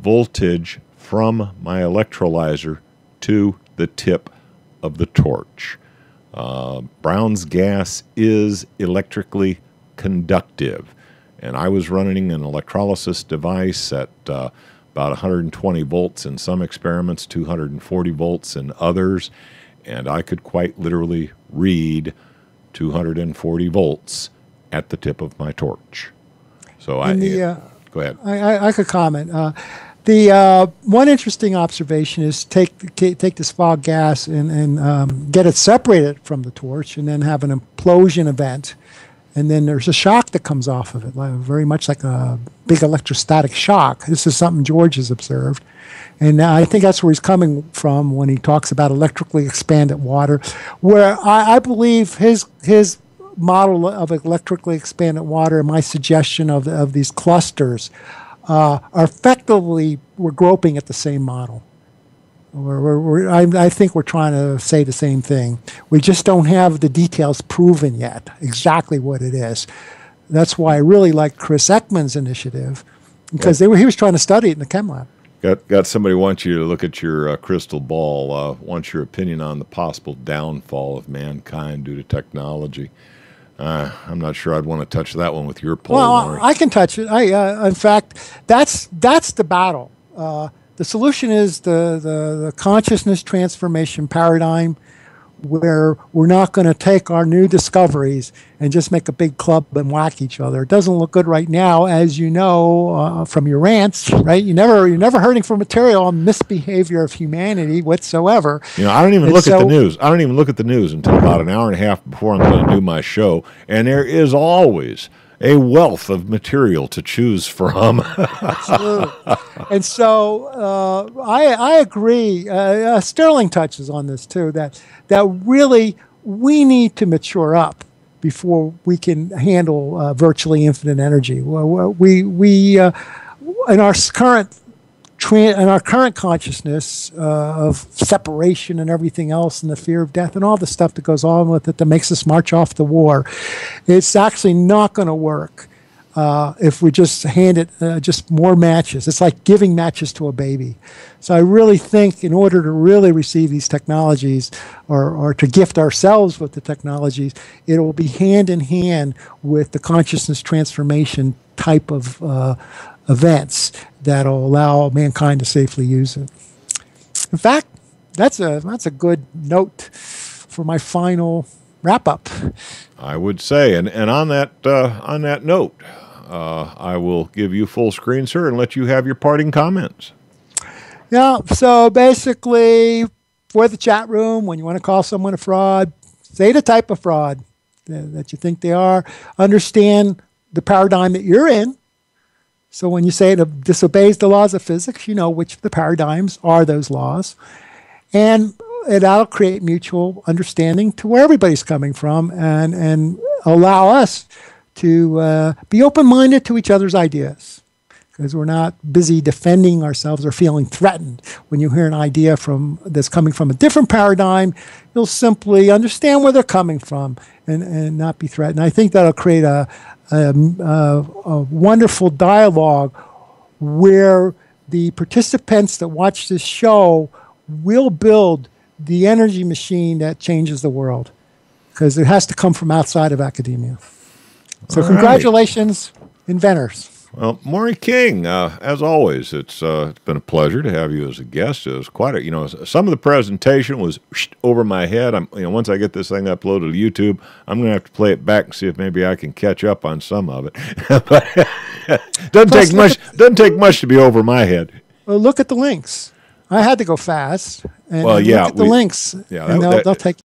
voltage from my electrolyzer to the tip of the torch. Uh, Brown's gas is electrically conductive. And I was running an electrolysis device at uh, about 120 volts in some experiments, 240 volts in others. And I could quite literally read 240 volts at the tip of my torch. So I. The, uh, go ahead. I, I, could comment. Uh, the uh, one interesting observation is take take this fog gas and, and um, get it separated from the torch, and then have an implosion event, and then there's a shock that comes off of it, like, very much like a big electrostatic shock. This is something George has observed, and I think that's where he's coming from when he talks about electrically expanded water, where I, I believe his his model of electrically expanded water, and my suggestion of of these clusters uh, are effectively we're groping at the same model. We're, we're, we're, I, I, think we're trying to say the same thing. We just don't have the details proven yet, exactly what it is. That's why I really like Chris Eckman's initiative, because they were, he was trying to study it in the chem lab. Got, got somebody wants you to look at your uh, crystal ball, uh, wants your opinion on the possible downfall of mankind due to technology. Uh, I'm not sure I'd want to touch that one with your pole. Well, I can touch it. I, uh, in fact, that's that's the battle. The solution is the, the, the consciousness transformation paradigm where we're not going to take our new discoveries and just make a big club and whack each other. It doesn't look good right now, as you know uh, from your rants, right? You never you're never hurting for material on misbehavior of humanity whatsoever. You know, I don't even and look so, at the news. I don't even look at the news until about an hour and a half before I'm going to do my show, and there is always a wealth of material to choose from. *laughs* Absolutely. And so uh, I, I agree. Uh, uh, Sterling touches on this too that, that really we need to mature up before we can handle uh, virtually infinite energy. We, we uh, in our current tra- in our current consciousness uh, of separation and everything else, and the fear of death, and all the stuff that goes on with it that makes us march off the war, it's actually not going to work. Uh, if we just hand it uh, just more matches. It's like giving matches to a baby. So I really think in order to really receive these technologies or, or to gift ourselves with the technologies, it will be hand in hand with the consciousness transformation type of uh, events that'll allow mankind to safely use it. In fact, that's a that's a good note for my final wrap up. I would say, and and on that uh, on that note, uh, I will give you full screen, sir, and let you have your parting comments. Yeah. So basically, for the chat room, when you want to call someone a fraud, say the type of fraud that you think they are. Understand the paradigm that you're in so when you say it disobeys the laws of physics, you know which of the paradigms are those laws. And that'll create mutual understanding to where everybody's coming from and, and allow us to uh, be open minded to each other's ideas because we're not busy defending ourselves or feeling threatened. When you hear an idea from that's coming from a different paradigm, you'll simply understand where they're coming from and, and not be threatened. I think that'll create a, a, a, a wonderful dialogue where the participants that watch this show will build the energy machine that changes the world because it has to come from outside of academia. So, All congratulations, right. inventors. Well, Moray King, uh, as always, it's uh, it's been a pleasure to have you as a guest. It was quite a, you know, some of the presentation was over my head. I'm, you know, once I get this thing uploaded to YouTube, I'm going to have to play it back and see if maybe I can catch up on some of it. *laughs* but *laughs* doesn't Plus, take much. At, doesn't take much to be over my head. Well, look at the links. I had to go fast. well, yeah, the we, links. Yeah, that, they'll, that, they'll take